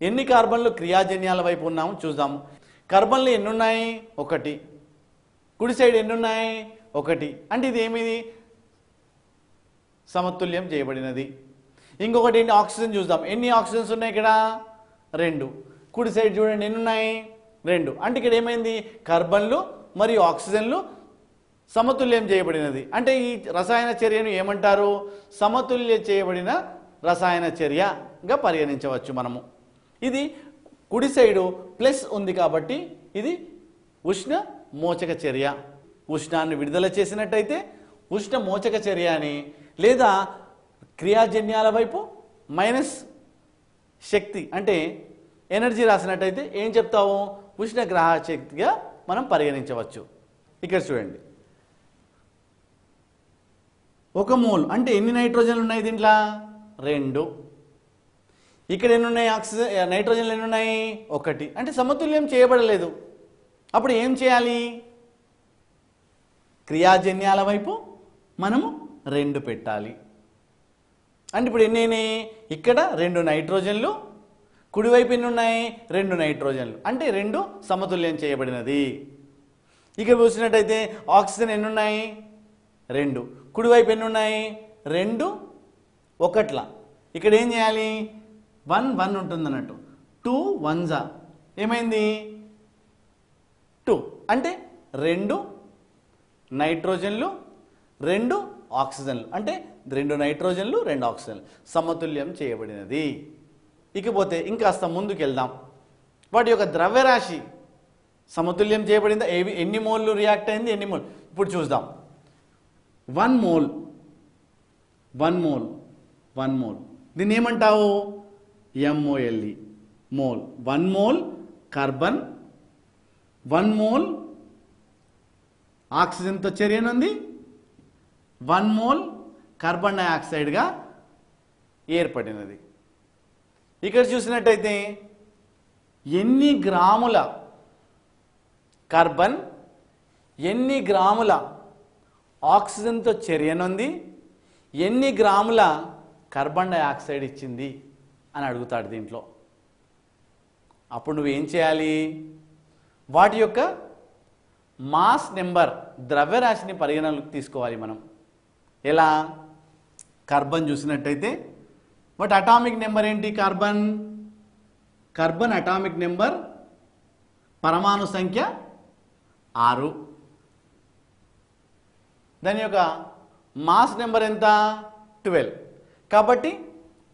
ఎన్ని కార్బన్లు క్రియాజన్యాల వైపు ఉన్నాము చూద్దాం. కార్బన్లు ఎన్ని ఉన్నాయి ఒకటి. కుడి సైడ్ ఎన్ని ఉన్నాయి ఒకటి. అంటే ఇది ఏమిది? సమతుల్యం చేయబడినది. ఇంకొకటి ఏంటి? ఆక్సిజన్ చూద్దాం. ఎన్ని ఆక్సిజన్స్ ఉన్నాయి ఇక్కడ? రెండు. కుడి సైడ్ చూడండి ఎన్ని ఉన్నాయి రెండు. అంటే ఇక్కడ ఏమైంది? కార్బన్లు మరియు ఆక్సిజన్లు సమతుల్యం చేయబడినది. అంటే ఈ రసాయన చర్యను ఏమంటారు? సమతుల్య చేయబడిన రసాయన చర్యగా పరిగణించవచ్చు మనము. ఇది కుడి సైడు ప్లస్ ఉంది కాబట్టి ఇది ఉష్ణ మోచక చర్య. ఉష్ణాన్ని విడుదల చేసినట్టయితే ఉష్ణ మోచక చర్య అని. లేదా క్రియాజన్యాల వైపు మైనస్ శక్తి అంటే ఎనర్జీ రాసినట్టయితే ఏం చెప్తాము ఉష్ణ గ్రహ శక్తిగా మనం పరిగణించవచ్చు. ఇక్కడ చూడండి. ఒక మోల్ అంటే ఎన్ని నైట్రోజన్లు ఉన్నాయి దీంట్లో? రెండు. ఇక్కడ ఎన్ని ఉన్నాయి? ఆక్సిజన్ నైట్రోజన్లు ఎన్ని ఉన్నాయి? ఒకటి. అంటే సమతుల్యం చేయబడలేదు. అప్పుడు ఏం చేయాలి? క్రియాజన్యాల వైపు మనము రెండు పెట్టాలి. అంటే ఇప్పుడు ఎన్ని ఇక్కడ రెండు నైట్రోజన్లు కుడివైపు ఎన్ని ఉన్నాయి? రెండు నైట్రోజన్లు. అంటే రెండు సమతుల్యం చేయబడినది. ఇక చూసినట్టయితే ఆక్సిజన్ ఎన్ని ఉన్నాయి? రెండు. కుడివైపు ఎన్ని ఉన్నాయి? రెండు ఒకట్ల. ఇక్కడ ఏం చేయాలి? వన్ వన్ ఉంటుంది అన్నట్టు టూ వన్ జా. ఏమైంది? టూ అంటే రెండు నైట్రోజన్లు రెండు ఆక్సిజన్లు. అంటే రెండు నైట్రోజన్లు రెండు ఆక్సిజన్లు. సమతుల్యం చేయబడినది. ఇకపోతే ఇంకాస్త ముందుకు వెళ్దాం వాటి యొక్క ద్రవ్యరాశి సమతుల్యం చేయబడిందా? ఏవి? ఎన్ని మోల్లు రియాక్ట్ అయింది? ఎన్ని మోల్? ఇప్పుడు చూద్దాం. One mole. One mole. One mole. దీన్ని ఏమంటావు? MOLE. Mole. One mole carbon one mole ఆక్సిజన్తో చర్యనుంది వన్ మోల్ కార్బన్ డైఆక్సైడ్గా ఏర్పడినది. ఇక్కడ చూసినట్టయితే ఎన్ని గ్రాముల కార్బన్ ఎన్ని గ్రాముల ఆక్సిజన్తో చర్యనుంది ఎన్ని గ్రాముల కార్బన్ డైఆక్సైడ్ ఇచ్చింది? అని అడుగుతాడు దీంట్లో. అప్పుడు నువ్వేం చేయాలి? వాటి యొక్క మాస్ నెంబర్ ద్రవ్యరాశిని పరిగణనలోకి తీసుకోవాలి మనం. ఎలా? కార్బన్ చూసినట్టయితే. బట్ అటామిక్ నెంబర్ ఏంటి కార్బన్? కార్బన్ అటామిక్ నెంబర్ పరమాణు సంఖ్య ఆరు. దాని యొక్క మాస్ నెంబర్ ఎంత? ట్వెల్వ్. కాబట్టి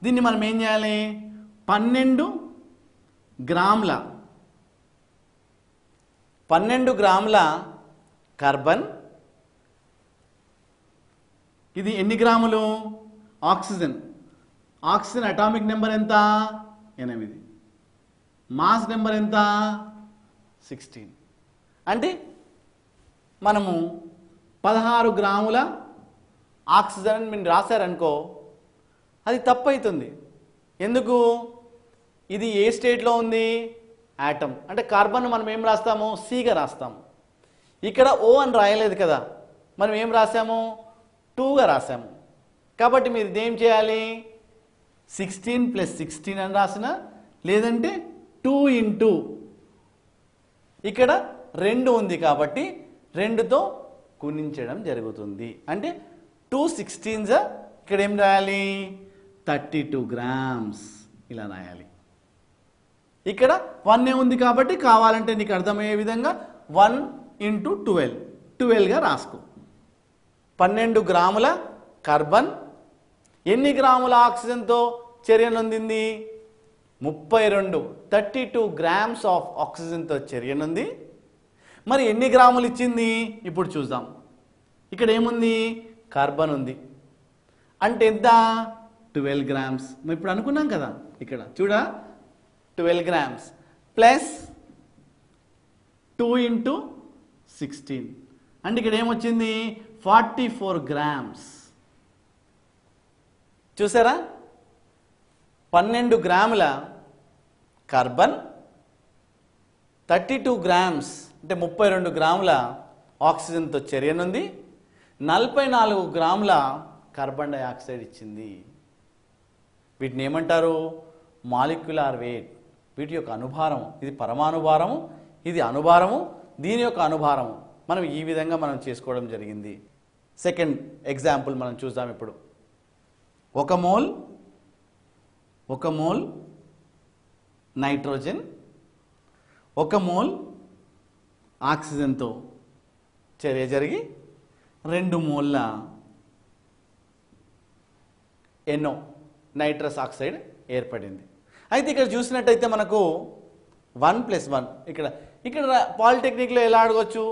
దీన్ని మనం ఏం చేయాలి? పన్నెండు గ్రాముల పన్నెండు గ్రాముల కార్బన్. ఇది ఎన్ని గ్రాములు? ఆక్సిజన్. ఆక్సిజన్ అటామిక్ నెంబర్ ఎంత? ఎనిమిది. మాస్ నెంబర్ ఎంత? సిక్స్టీన్. అంటే మనము పదహారు గ్రాముల ఆక్సిజన్ మీరు రాశారనుకో అది తప్పు అవుతుంది ఎందుకు? ఇది ఏ స్టేట్లో ఉంది? యాటమ్ అంటే కార్బన్ మనం ఏం రాస్తాము? సిగా రాస్తాము. ఇక్కడ ఓ అని రాయలేదు కదా. మనం ఏం రాసాము టూగా రాసాము కాబట్టి మీరు ఇదేం చేయాలి? సిక్స్టీన్ ప్లస్ సిక్స్టీన్ అని రాసిన లేదంటే టూ ఇంటూ ఇక్కడ రెండు ఉంది కాబట్టి రెండుతో గుణించడం జరుగుతుంది. అంటే టూ సిక్స్టీన్స్ ఇక్కడ ఏం రాయాలి? థర్టీ టూ గ్రామ్స్ ఇలా రాయాలి. ఇక్కడ వన్ ఏ ఉంది కాబట్టి కావాలంటే నీకు అర్థమయ్యే విధంగా వన్ ఇంటూ ట్వెల్వ్ ట్వెల్వ్గా రాసుకో. పన్నెండు గ్రాముల కార్బన్ ఎన్ని గ్రాముల ఆక్సిజన్తో చర్య నొందింది? ముప్పై రెండు. థర్టీ టూ గ్రామ్స్ ఆఫ్ ఆక్సిజన్తో చర్యనుంది మరి ఎన్ని గ్రాములు ఇచ్చింది? ఇప్పుడు చూద్దాం. ఇక్కడ ఏముంది? కార్బన్ ఉంది. అంటే ఎంత? ట్వెల్వ్ గ్రామ్స్ మేము ఇప్పుడు అనుకున్నాం కదా. ఇక్కడ చూడా? Twelve grams plus two into sixteen అంటే ఇక్కడ ఏమొచ్చింది? ఫార్టీ ఫోర్ గ్రామ్స్ చూసారా? పన్నెండు గ్రాముల కార్బన్ థర్టీ టూ గ్రామ్స్ అంటే ముప్పై రెండు గ్రాముల ఆక్సిజన్తో చర్యనుంది. నలభై నాలుగు గ్రాముల కార్బన్ డైఆక్సైడ్ ఇచ్చింది. వీటిని ఏమంటారు? మాలిక్యులార్ వెయిట్ వీటి యొక్క అనుభారం ఇది పరమానుభారము ఇది అనుభారము దీని యొక్క అనుభారము. మనం ఈ విధంగా మనం చేసుకోవడం జరిగింది. సెకండ్ ఎగ్జాంపుల్ మనం చూద్దాం ఇప్పుడు. ఒక మోల్ ఒక మోల్ నైట్రోజన్ ఒక మోల్ ఆక్సిజన్తో చర్య జరిగి రెండు మోల్ల ఎన్నో నైట్రస్ ఆక్సైడ్ ఏర్పడింది. అయితే ఇక్కడ చూసినట్టయితే మనకు వన్ ప్లస్ వన్. ఇక్కడ ఇక్కడ పాలిటెక్నిక్లో ఎలా అడగవచ్చు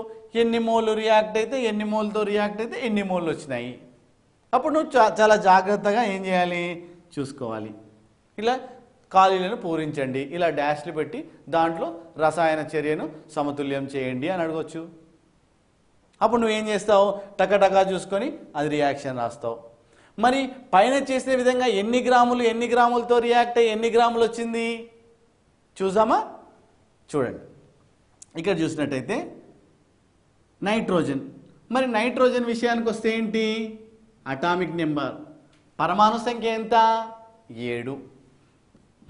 ఎన్ని మోల్ రియాక్ట్ అయితే ఎన్ని మోల్తో రియాక్ట్ అయితే ఎన్ని మోల్ వచ్చినాయి? అప్పుడు నువ్వు చాలా జాగ్రత్తగా ఏం చేయాలి? చూసుకోవాలి. ఇలా ఖాళీలను పూరించండి. ఇలా డాష్లు పెట్టి దాంట్లో రసాయన చర్యను సమతుల్యం చేయండి అని అడగవచ్చు అప్పుడు నువ్వేం చేస్తావు? టకటకా చూసుకొని అది రియాక్షన్ రాస్తావు. మరి పైన చేసే విధంగా ఎన్ని గ్రాములు ఎన్ని గ్రాములతో రియాక్ట్ అయ్యి ఎన్ని గ్రాములు వచ్చింది? చూసామా? చూడండి. ఇక్కడ చూసినట్టయితే నైట్రోజన్. మరి నైట్రోజన్ విషయానికి వస్తే ఏంటి? అటామిక్ నెంబర్ పరమాణు సంఖ్య ఎంత? ఏడు.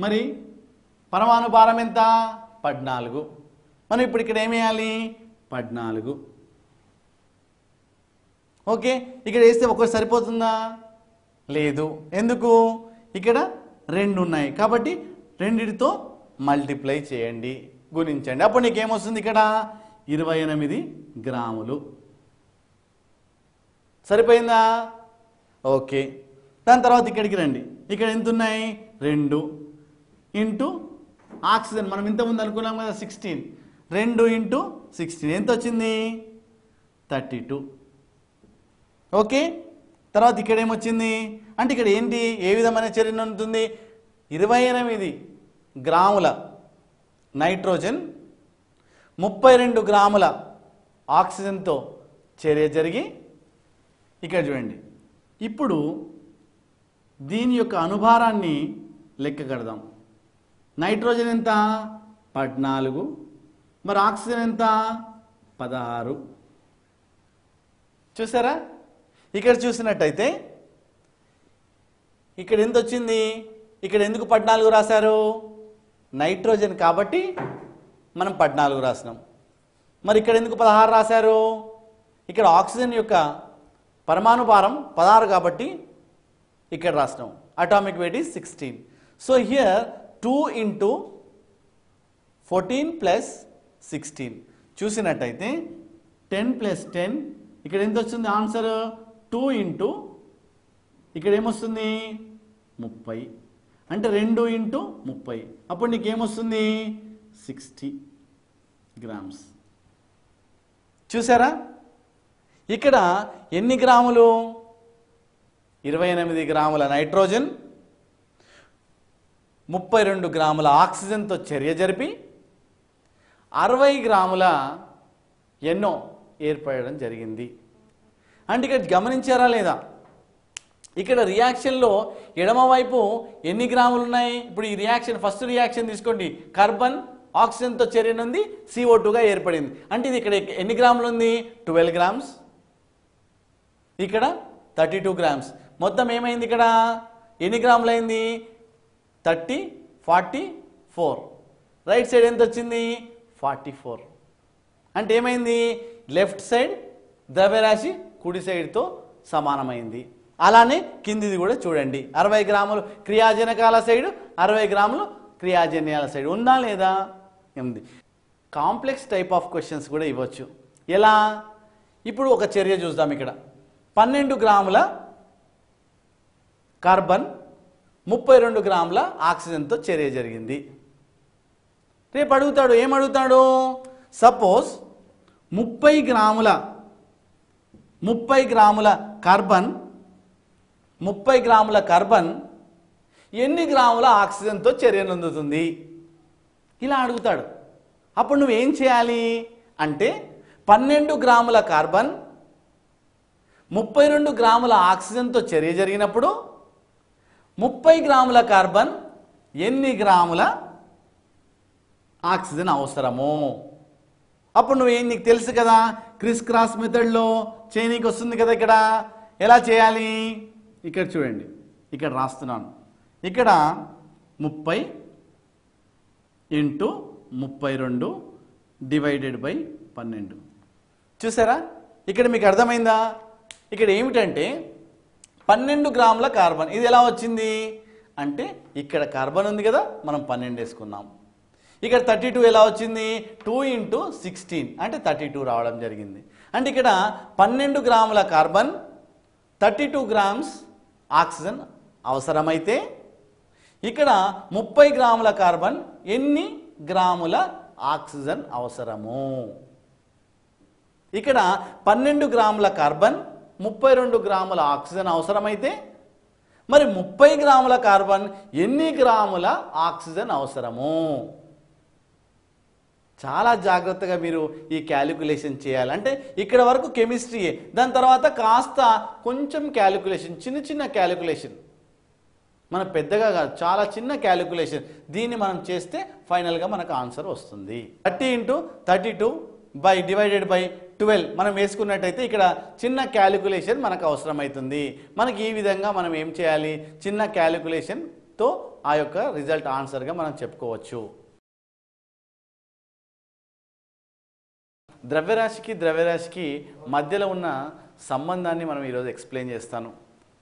మరి పరమాణు భారం ఎంత? పద్నాలుగు. మనం ఇప్పుడు ఇక్కడ ఏం పద్నాలుగు. ఓకే? ఇక్కడ వేస్తే ఒకటి సరిపోతుందా? లేదు. ఎందుకు? ఇక్కడ రెండు ఉన్నాయి కాబట్టి రెండిటితో మల్టిప్లై చేయండి. గుణించండి. అప్పుడు నీకేమొస్తుంది ఇక్కడ? ఇరవై ఎనిమిది గ్రాములు. సరిపోయిందా? ఓకే. దాని తర్వాత ఇక్కడికి రండి. ఇక్కడ ఎంత ఉన్నాయి రెండు. Into oxygen. మనం ఇంతకుముందు అనుకున్నాం కదా సిక్స్టీన్. రెండు ఇంటూ సిక్స్టీన్. ఎంత వచ్చింది థర్టీ టూ. ఓకే? తర్వాత ఇక్కడ ఏమొచ్చింది? అంటే ఇక్కడ ఏంటి? ఏ విధమైన చర్య ఉంటుంది? ఇరవై ఎనిమిది గ్రాముల నైట్రోజన్ ముప్పై రెండు గ్రాముల ఆక్సిజన్తో చర్య జరిగి ఇక్కడ చూడండి. ఇప్పుడు దీని యొక్క అనుభారాన్ని లెక్క కడదాం. నైట్రోజన్ ఎంత? పద్నాలుగు. మరి ఆక్సిజన్ ఎంత? పదహారు. చూసారా? ఇక్కడ చూసినట్టయితే ఇక్కడ ఎంత వచ్చింది ఇక్కడ ఎందుకు పద్నాలుగు రాశారు? నైట్రోజన్ కాబట్టి మనం పద్నాలుగు రాసినాం. మరి ఇక్కడ ఎందుకు పదహారు రాశారు? ఇక్కడ ఆక్సిజన్ యొక్క పరమాణు భారం పదహారు కాబట్టి ఇక్కడ రాసినాం. Atomic weight is sixteen so here two into fourteen plus sixteen చూసినట్టయితే టెన్ ప్లస్ టెన్ ఇక్కడ ఎంత వచ్చింది ఆన్సర్ టూ ఇంటూ ఇక్కడ ఏమొస్తుంది? ముప్పై. అంటే రెండు ఇంటూ ముప్పై. అప్పుడు నీకు ఏమొస్తుంది సిక్స్టీ గ్రామ్స్. చూసారా? ఇక్కడ ఎన్ని గ్రాములు? ఇరవై ఎనిమిది గ్రాముల నైట్రోజన్ ముప్పై రెండు గ్రాముల ఆక్సిజన్తో చర్య జరిపి అరవై గ్రాముల ఎన్నో ఏర్పడడం జరిగింది. అంటే ఇక్కడ గమనించారా లేదా? ఇక్కడ రియాక్షన్లో ఎడమవైపు ఎన్ని గ్రాములు ఉన్నాయి? ఇప్పుడు ఈ రియాక్షన్ ఫస్ట్ రియాక్షన్ తీసుకోండి. కార్బన్ ఆక్సిజన్తో చర్యనుంది సిఓ టూగా ఏర్పడింది. అంటే ఇది ఇక్కడ ఎన్ని గ్రాములు ఉంది? ట్వెల్వ్ గ్రామ్స్ ఇక్కడ థర్టీ టూ గ్రామ్స్ మొత్తం ఏమైంది ఇక్కడ? ఎన్ని గ్రాములు అయింది? Thirty forty four right side ఎంత వచ్చింది? ఫార్టీ ఫోర్ అంటే ఏమైంది? లెఫ్ట్ సైడ్ ద్రవ్యరాశి కుడి సైడ్తో సమానమైంది. అలానే కిందిది కూడా చూడండి. అరవై గ్రాములు క్రియాజనకాల సైడు అరవై గ్రాములు క్రియాజన్యాల సైడ్. ఉందా లేదా? ఉంది కాంప్లెక్స్ టైప్ ఆఫ్ క్వశ్చన్స్ కూడా ఇవ్వచ్చు. ఎలా? ఇప్పుడు ఒక చర్య చూద్దాం ఇక్కడ. పన్నెండు గ్రాముల కార్బన్ ముప్పై రెండు గ్రాముల ఆక్సిజన్తో చర్య జరిగింది. రేపు అడుగుతాడు. ఏం సపోజ్ ముప్పై గ్రాముల ముప్పై గ్రాముల కార్బన్ ముప్పై గ్రాముల కార్బన్ ఎన్ని గ్రాముల ఆక్సిజన్తో చర్యనందుతుంది ఇలా అడుగుతాడు. అప్పుడు నువ్వేం చేయాలి? అంటే పన్నెండు గ్రాముల కార్బన్ ముప్పై రెండు గ్రాముల ఆక్సిజన్తో చర్య జరిగినప్పుడు ముప్పై గ్రాముల కార్బన్ ఎన్ని గ్రాముల ఆక్సిజన్ అవసరము? అప్పుడు నువ్వేం నీకు తెలుసు కదా? క్రిస్ క్రాస్ మెథడ్లో చైనీకి వస్తుంది కదా ఇక్కడ. ఎలా చేయాలి? ఇక్కడ చూడండి. ఇక్కడ రాస్తున్నాను. ఇక్కడ ముప్పై ఇంటూ ముప్పై రెండు డివైడెడ్ బై పన్నెండు. చూసారా? ఇక్కడ మీకు అర్థమైందా? ఇక్కడ ఏమిటంటే పన్నెండు గ్రాముల కార్బన్. ఇది ఎలా వచ్చింది? అంటే ఇక్కడ కార్బన్ ఉంది కదా మనం పన్నెండు వేసుకున్నాం. ఇక్కడ థర్టీ టూ ఎలా వచ్చింది? టూ ఇంటూ సిక్స్టీన్ అంటే థర్టీ టూ రావడం జరిగింది. అంటే ఇక్కడ పన్నెండు గ్రాముల carbon thirty two grams oxygen అవసరమైతే ఇక్కడ ముప్పై గ్రాముల కార్బన్ ఎన్ని గ్రాముల ఆక్సిజన్ అవసరము? ఇక్కడ పన్నెండు గ్రాముల కార్బన్ ముప్పై రెండు గ్రాముల ఆక్సిజన్ అవసరమైతే మరి ముప్పై గ్రాముల కార్బన్ ఎన్ని గ్రాముల ఆక్సిజన్ అవసరము? చాలా జాగ్రత్తగా మీరు ఈ క్యాలిక్యులేషన్ చేయాలి. అంటే ఇక్కడ వరకు కెమిస్ట్రీయే దాని తర్వాత కాస్త కొంచెం క్యాలిక్యులేషన్ చిన్న చిన్న క్యాలిక్యులేషన్. మన పెద్దగా కాదు చాలా చిన్న క్యాలిక్యులేషన్. దీన్ని మనం చేస్తే ఫైనల్గా మనకు ఆన్సర్ వస్తుంది. Thirty into thirty two by divided by twelve. మనం వేసుకున్నట్టయితే ఇక్కడ చిన్న క్యాలిక్యులేషన్ మనకు అవసరమవుతుంది మనకి ఈ విధంగా మనం ఏం చేయాలి? చిన్న క్యాలిక్యులేషన్తో ఆ యొక్క రిజల్ట్ ఆన్సర్గా మనం చెప్పుకోవచ్చు. ద్రవ్యరాశికి ద్రవ్యరాశికి మధ్యలో ఉన్న సంబంధాన్ని మనం ఈరోజు ఎక్స్ప్లెయిన్ చేస్తాను.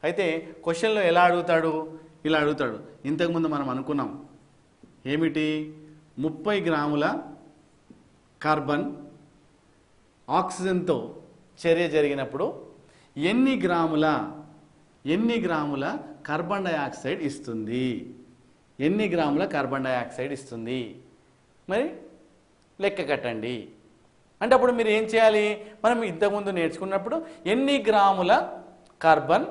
అయితే క్వశ్చన్లో ఎలా అడుగుతాడు? ఇలా అడుగుతాడు. ఇంతకుముందు మనం అనుకున్నాం. ఏమిటి? ముప్పై గ్రాముల కార్బన్ ఆక్సిజన్తో చర్య జరిగినప్పుడు ఎన్ని గ్రాముల ఎన్ని గ్రాముల కార్బన్ డైఆక్సైడ్ ఇస్తుంది? ఎన్ని గ్రాముల కార్బన్ డైఆక్సైడ్ ఇస్తుంది? మరి లెక్క కట్టండి. అంటే అప్పుడు మీరు ఏం చేయాలి? మనం ఇంతకుముందు నేర్చుకున్నప్పుడు ఎన్ని గ్రాముల కార్బన్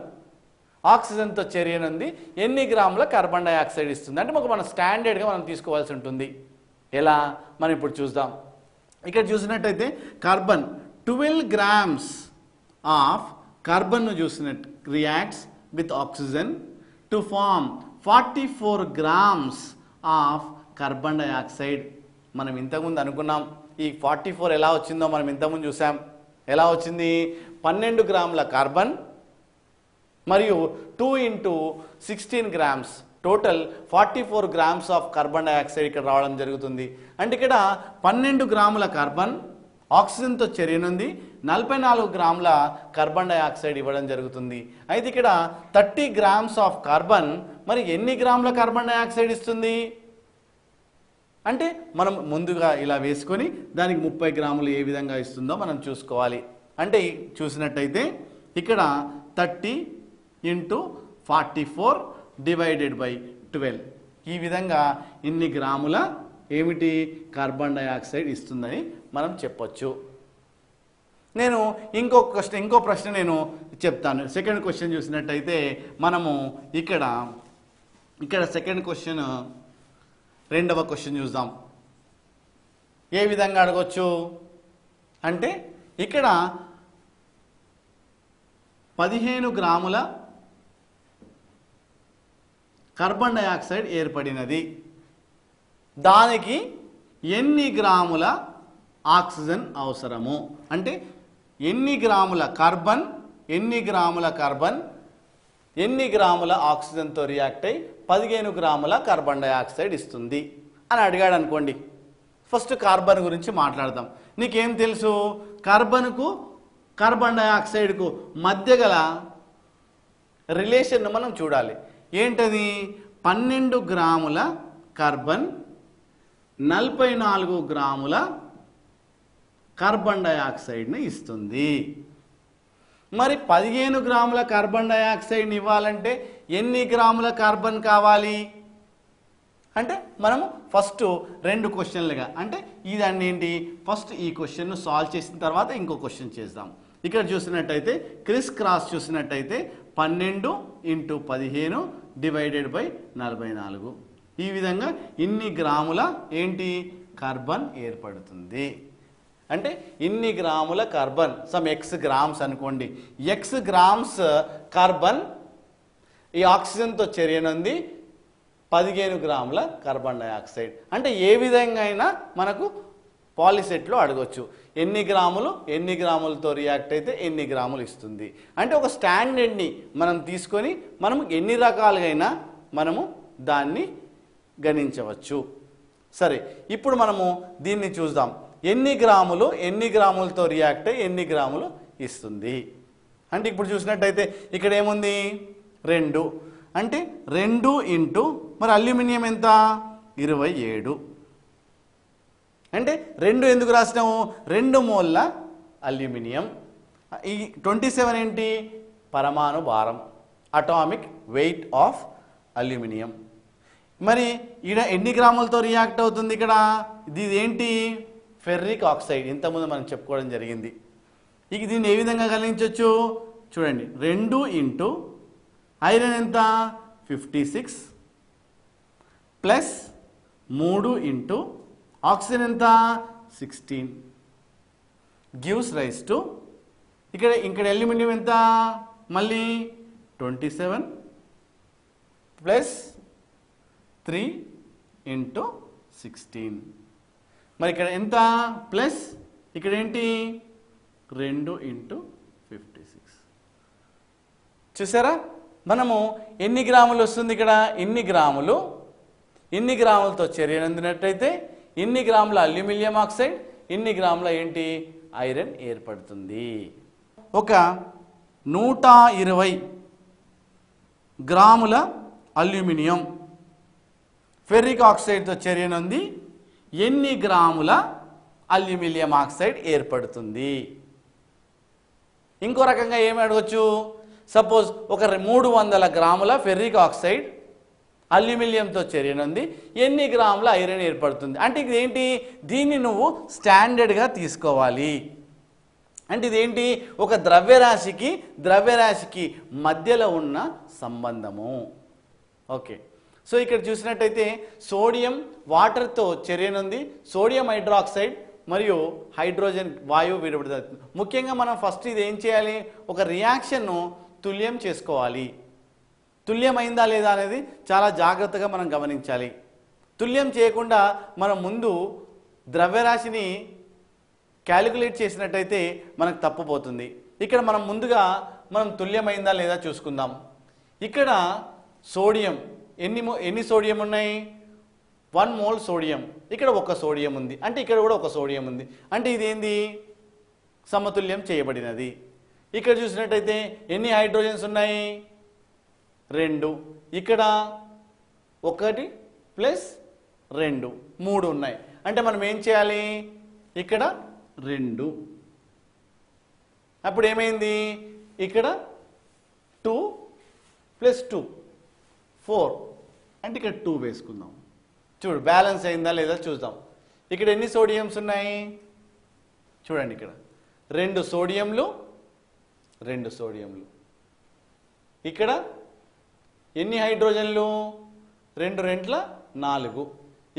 ఆక్సిజన్తో చర్యనుంది ఎన్ని గ్రాముల కార్బన్ డైఆక్సైడ్ ఇస్తుంది? అంటే మాకు మన స్టాండర్డ్గా మనం తీసుకోవాల్సి ఉంటుంది. ఎలా? మనం ఇప్పుడు చూద్దాం. ఇక్కడ చూసినట్టయితే కార్బన్ ట్వెల్వ్ గ్రామ్స్ ఆఫ్ కార్బన్ను చూసినట్టు reacts with oxygen to form forty four grams of carbon dioxide. మనం ఇంతకుముందు అనుకున్నాం. ఈ ఫార్టీ ఫోర్ ఎలా వచ్చిందో మనం ఇంతకుముందు చూసాం ఎలా వచ్చింది? పన్నెండు గ్రాముల కార్బన్ మరియు two into sixteen grams. Total forty four grams of carbon dioxide ఇక్కడ రావడం జరుగుతుంది. అంటే ఇక్కడ పన్నెండు గ్రాముల కార్బన్ ఆక్సిజన్తో చర్యనుంది నలభై నాలుగు గ్రాముల కార్బన్ డైఆక్సైడ్ ఇవ్వడం జరుగుతుంది. అయితే ఇక్కడ థర్టీ గ్రామ్స్ ఆఫ్ కార్బన్ మరి ఎన్ని గ్రాముల కార్బన్ డైఆక్సైడ్ ఇస్తుంది? అంటే మనం ముందుగా ఇలా వేసుకొని దానికి ముప్పై గ్రాములు ఏ విధంగా ఇస్తుందో మనం చూసుకోవాలి. అంటే చూసినట్టయితే ఇక్కడ thirty into forty four divided by twelve. ఈ విధంగా ఇన్ని గ్రాముల ఏమిటి కార్బన్ డైఆక్సైడ్ ఇస్తుందని మనం చెప్పొచ్చు. నేను ఇంకో క్వశ్చన్ ఇంకో ప్రశ్న నేను చెప్తాను. సెకండ్ క్వశ్చన్ చూసినట్టయితే మనము ఇక్కడ ఇక్కడ సెకండ్ క్వశ్చన్ రెండవ క్వశ్చన్ చూద్దాం. ఏ విధంగా అడగొచ్చు? అంటే ఇక్కడ పదిహేను గ్రాముల కార్బన్ డయాక్సైడ్ ఏర్పడినది. దానికి ఎన్ని గ్రాముల ఆక్సిజన్ అవసరము? అంటే ఎన్ని గ్రాముల కార్బన్ ఎన్ని గ్రాముల కార్బన్ ఎన్ని గ్రాముల ఆక్సిజన్తో రియాక్ట్ అయి పదిహేను గ్రాముల కార్బన్ డైఆక్సైడ్ ఇస్తుంది అని అడిగాడు అనుకోండి. ఫస్ట్ కార్బన్ గురించి మాట్లాడదాం. నీకేం తెలుసు? కార్బన్కు కార్బన్ డైఆక్సైడ్కు మధ్య గల రిలేషన్ను మనం చూడాలి. ఏంటది? పన్నెండు గ్రాముల కార్బన్ నలభై నాలుగు గ్రాముల కార్బన్ డైఆక్సైడ్ని ఇస్తుంది. మరి పదిహేను గ్రాముల కార్బన్ డైఆక్సైడ్ని ఇవ్వాలంటే ఎన్ని గ్రాముల కార్బన్ కావాలి? అంటే మనము ఫస్ట్ రెండు క్వశ్చన్లుగా. అంటే ఇదాన్ని ఏంటి ఫస్ట్ ఈ క్వశ్చన్ను సాల్వ్ చేసిన తర్వాత ఇంకో క్వశ్చన్ చేద్దాం. ఇక్కడ చూసినట్టయితే క్రిస్ క్రాస్ చూసినట్టయితే పన్నెండు ఇంటూ పదిహేను డివైడెడ్ బై నలభై నాలుగు. ఈ విధంగా ఇన్ని గ్రాముల ఏంటి? కార్బన్ ఏర్పడుతుంది. అంటే ఇన్ని గ్రాముల కార్బన్ సమ్ ఎక్స్ గ్రామ్స్ అనుకోండి. ఎక్స్ గ్రామ్స్ కార్బన్ ఈ ఆక్సిజన్తో చర్యనుంది పదిహేను గ్రాముల కార్బన్ డైఆక్సైడ్ అంటే ఏ విధంగా అయినా మనకు పాలిసెట్లో అడగొచ్చు. ఎన్ని గ్రాములు ఎన్ని గ్రాములతో రియాక్ట్ అయితే ఎన్ని గ్రాములు ఇస్తుంది. అంటే ఒక స్టాండర్డ్ని మనం తీసుకొని మనం ఎన్ని రకాలుగైనా మనము దాన్ని గణించవచ్చు. సరే ఇప్పుడు మనము దీన్ని చూద్దాం. ఎన్ని గ్రాములు ఎన్ని గ్రాములతో రియాక్ట్ అయ్యి ఎన్ని గ్రాములు ఇస్తుంది? అంటే ఇప్పుడు చూసినట్టయితే ఇక్కడ ఏముంది? రెండు. అంటే రెండు ఇంటూ మరి అల్యూమినియం ఎంత? ఇరవై ఏడు. అంటే రెండు ఎందుకు రాసినాము రెండు మోల్ల అల్యూమినియం. ఈ ట్వంటీ సెవెన్ ఏంటి? పరమాణు భారం. అటామిక్ వెయిట్ ఆఫ్ అల్యూమినియం మరి ఈడ ఎన్ని గ్రాములతో రియాక్ట్ అవుతుంది ఇక్కడ? ఇది ఏంటి ఫెర్రిక్ ఆక్సైడ్. ఇంతకుముందు మనం చెప్పుకోవడం జరిగింది. ఇక దీన్ని ఏ విధంగా కలిగించవచ్చు చూడండి. రెండు ఇంటూ ఐరన్ ఎంత? Fifty six. ప్లస్ మూడు ఇంటూ ఆక్సిజన్ ఎంత? సిక్స్టీన్. గివ్స్ రైస్ టు ఇక్కడ ఇక్కడ అల్యూమినియం ఎంత? మళ్ళీ twenty seven. Plus three into sixteen. మరి ఇక్కడ ఎంత? ప్లస్ ఇక్కడ ఏంటి? రెండు ఇంటూ ఫిఫ్టీ సిక్స్. చూసారా? మనము ఎన్ని గ్రాములు వస్తుంది ఇక్కడ? ఇన్ని గ్రాములు. ఇన్ని గ్రాములతో చర్యనందినట్టయితే ఇన్ని గ్రాముల అల్యూమినియం ఆక్సైడ్ ఇన్ని గ్రాముల ఏంటి? ఐరన్ ఏర్పడుతుంది. ఒక నూట ఇరవై గ్రాముల అల్యూమినియం ఫెర్రిక్ ఆక్సైడ్తో చర్యనుంది ఎన్ని గ్రాముల అల్యూమినియం ఆక్సైడ్ ఏర్పడుతుంది? ఇంకో రకంగా ఏమి అడగచ్చు? సపోజ్ ఒక మూడు వందల గ్రాముల ఫెర్రిక్ ఆక్సైడ్ అల్యూమినియంతో చర్యనుంది ఎన్ని గ్రాముల ఐరన్ ఏర్పడుతుంది? అంటే ఇది ఏంటి దీన్ని నువ్వు స్టాండర్డ్గా తీసుకోవాలి. అంటే ఇదేంటి? ఒక ద్రవ్యరాశికి ద్రవ్యరాశికి మధ్యలో ఉన్న సంబంధము. ఓకే. సో ఇక్కడ చూసినట్టయితే సోడియం వాటర్తో చర్యనుంది. సోడియం హైడ్రాక్సైడ్ మరియు హైడ్రోజన్ వాయువు విడబడుతుంది ముఖ్యంగా మనం ఫస్ట్ ఇది ఏం చేయాలి? ఒక రియాక్షన్ను తుల్యం చేసుకోవాలి. తుల్యమైందా లేదా అనేది చాలా జాగ్రత్తగా మనం గమనించాలి. తుల్యం చేయకుండా మనం ముందు ద్రవ్యరాశిని క్యాలిక్యులేట్ చేసినట్టయితే మనకు తప్పుపోతుంది. ఇక్కడ మనం ముందుగా మనం తుల్యమైందా లేదా చూసుకుందాం. ఇక్కడ సోడియం ఎన్ని మో- ఎన్ని సోడియం ఉన్నాయి? One mole sodium. ఇక్కడ ఒక సోడియం ఉంది. అంటే ఇక్కడ కూడా ఒక సోడియం ఉంది. అంటే ఇదేంది? సమతుల్యం చేయబడినది. ఇక్కడ చూసినట్టయితే ఎన్ని హైడ్రోజన్స్ ఉన్నాయి? రెండు. ఇక్కడ ఒకటి ప్లస్ రెండు. మూడు ఉన్నాయి. అంటే మనం ఏం చేయాలి? ఇక్కడ రెండు. అప్పుడు ఏమైంది? ఇక్కడ టూ ప్లస్ టూ. ఫోర్. అంటే ఇక్కడ టూ వేసుకుందాం. చూడు బ్యాలెన్స్ అయిందా లేదా చూద్దాం. ఇక్కడ ఎన్ని సోడియంస్ ఉన్నాయి? చూడండి ఇక్కడ. రెండు సోడియంలు రెండు సోడియంలు ఇక్కడ ఎన్ని హైడ్రోజన్లు రెండు రెంట్ల నాలుగు.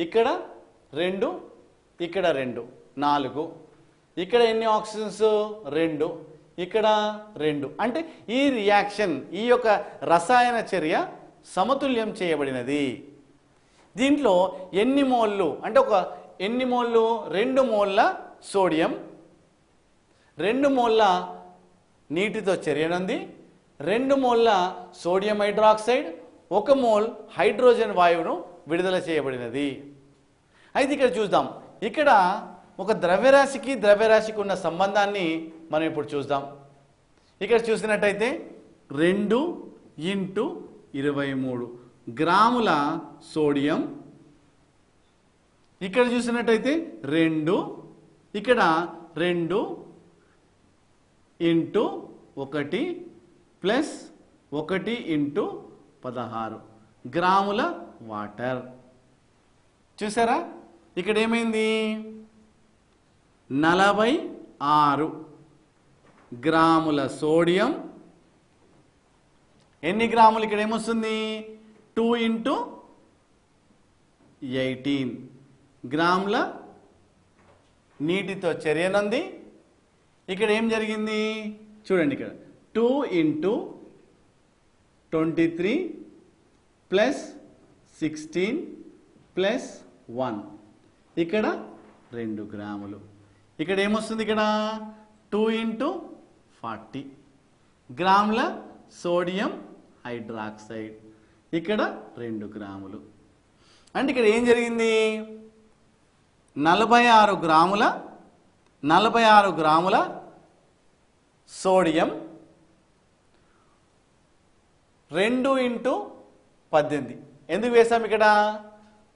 ఇక్కడ రెండు ఇక్కడ రెండు నాలుగు. ఇక్కడ ఎన్ని ఆక్సిజన్స్ రెండు. ఇక్కడ రెండు. అంటే ఈ రియాక్షన్ ఈ యొక్క రసాయన చర్య సమతుల్యం చేయబడినది. దీంట్లో ఎన్ని మోళ్ళు అంటే ఒక ఎన్ని మోళ్ళు రెండు మోళ్ళ సోడియం. రెండు మోళ్ళ నీటితో చర్యనుంది. రెండు మోళ్ళ సోడియం హైడ్రాక్సైడ్. ఒక మోల్ హైడ్రోజన్ వాయువును విడుదల చేయబడినది. అయితే ఇక్కడ చూద్దాం. ఇక్కడ ఒక ద్రవ్యరాశికి ద్రవ్యరాశికి ఉన్న సంబంధాన్ని మనం ఇప్పుడు చూద్దాం. ఇక్కడ చూసినట్టయితే రెండు ఇంటూ ఇరవై మూడు. గ్రాముల సోడియం. ఇక్కడ చూసినట్టయితే రెండు. ఇక్కడ రెండు ఇంటూ ఒకటి ప్లస్ ఒకటి ఇంటూ పదహారు. గ్రాముల వాటర్. చూసారా? ఇక్కడ ఏమైంది? నలభై ఆరు. గ్రాముల సోడియం ఎన్ని గ్రాములు ఇక్కడ ఏమొస్తుంది? Two into eighteen. గ్రాముల నీటితో చర్యనుంది ఇక్కడ ఏం జరిగింది? చూడండి ఇక్కడ. Two into twenty three plus sixteen plus one. ఇక్కడ రెండు గ్రాములు. ఇక్కడ ఏమొస్తుంది ఇక్కడ? Two into forty. గ్రాముల సోడియం హైడ్రాక్సైడ్. ఇక్కడ రెండు గ్రాములు. అంటే ఇక్కడ ఏం జరిగింది? నలభై ఆరు గ్రాముల నలభై ఆరు గ్రాముల సోడియం రెండు ఇంటూ పద్దెనిమిది. ఎందుకు వేసాం ఇక్కడ?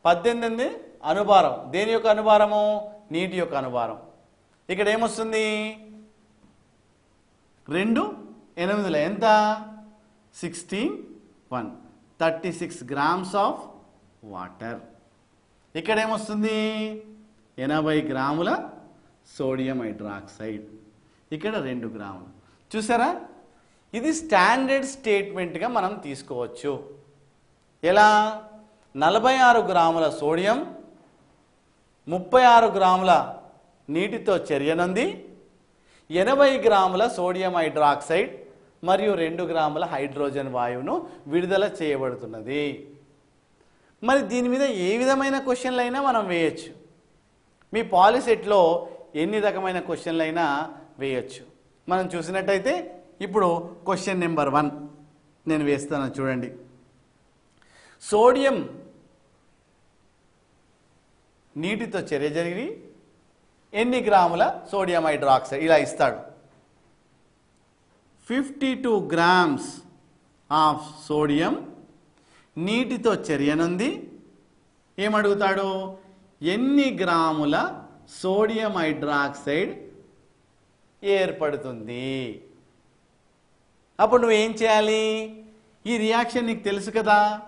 పద్దెనిమిది అనుభారం. దేని యొక్క అనుభారము? నీటి యొక్క అనుభారం. ఇక్కడ ఏమొస్తుంది? రెండు ఎనిమిదిలో. ఎంత? Sixty one thirty six grams of water ఇక్కడ ఏమొస్తుంది ఎనభై గ్రాముల సోడియం హైడ్రాక్సైడ్. ఇక్కడ రెండు గ్రాములు. చూసారా? ఇది స్టాండర్డ్ స్టేట్మెంట్గా మనం తీసుకోవచ్చు. ఎలా? నలభై ఆరు గ్రాముల సోడియం ముప్పై ఆరు గ్రాముల నీటితో చర్యనుంది ఎనభై గ్రాముల సోడియం హైడ్రాక్సైడ్ మరియు రెండు గ్రాముల హైడ్రోజన్ వాయువును విడుదల చేయబడుతున్నది. మరి దీని మీద ఏ విధమైన క్వశ్చన్లు అయినా మనం వేయచ్చు. మీ పాలిసెట్లో ఎన్ని రకమైన క్వశ్చన్లు అయినా వేయచ్చు. మనం చూసినట్టయితే ఇప్పుడు క్వశ్చన్ నెంబర్ వన్ నేను వేస్తాను చూడండి. సోడియం నీటితో చర్య జరిగి ఎన్ని గ్రాముల సోడియం హైడ్రాక్సైడ్ ఇలా ఇస్తాడు? Fifty two grams of sodium నీటితో చర్యనుంది. ఏమడుగుతాడు? ఎన్ని గ్రాముల సోడియం హైడ్రాక్సైడ్ ఏర్పడుతుంది? అప్పుడు నువ్వేం చేయాలి? ఈ రియాక్షన్ నీకు తెలుసు కదా.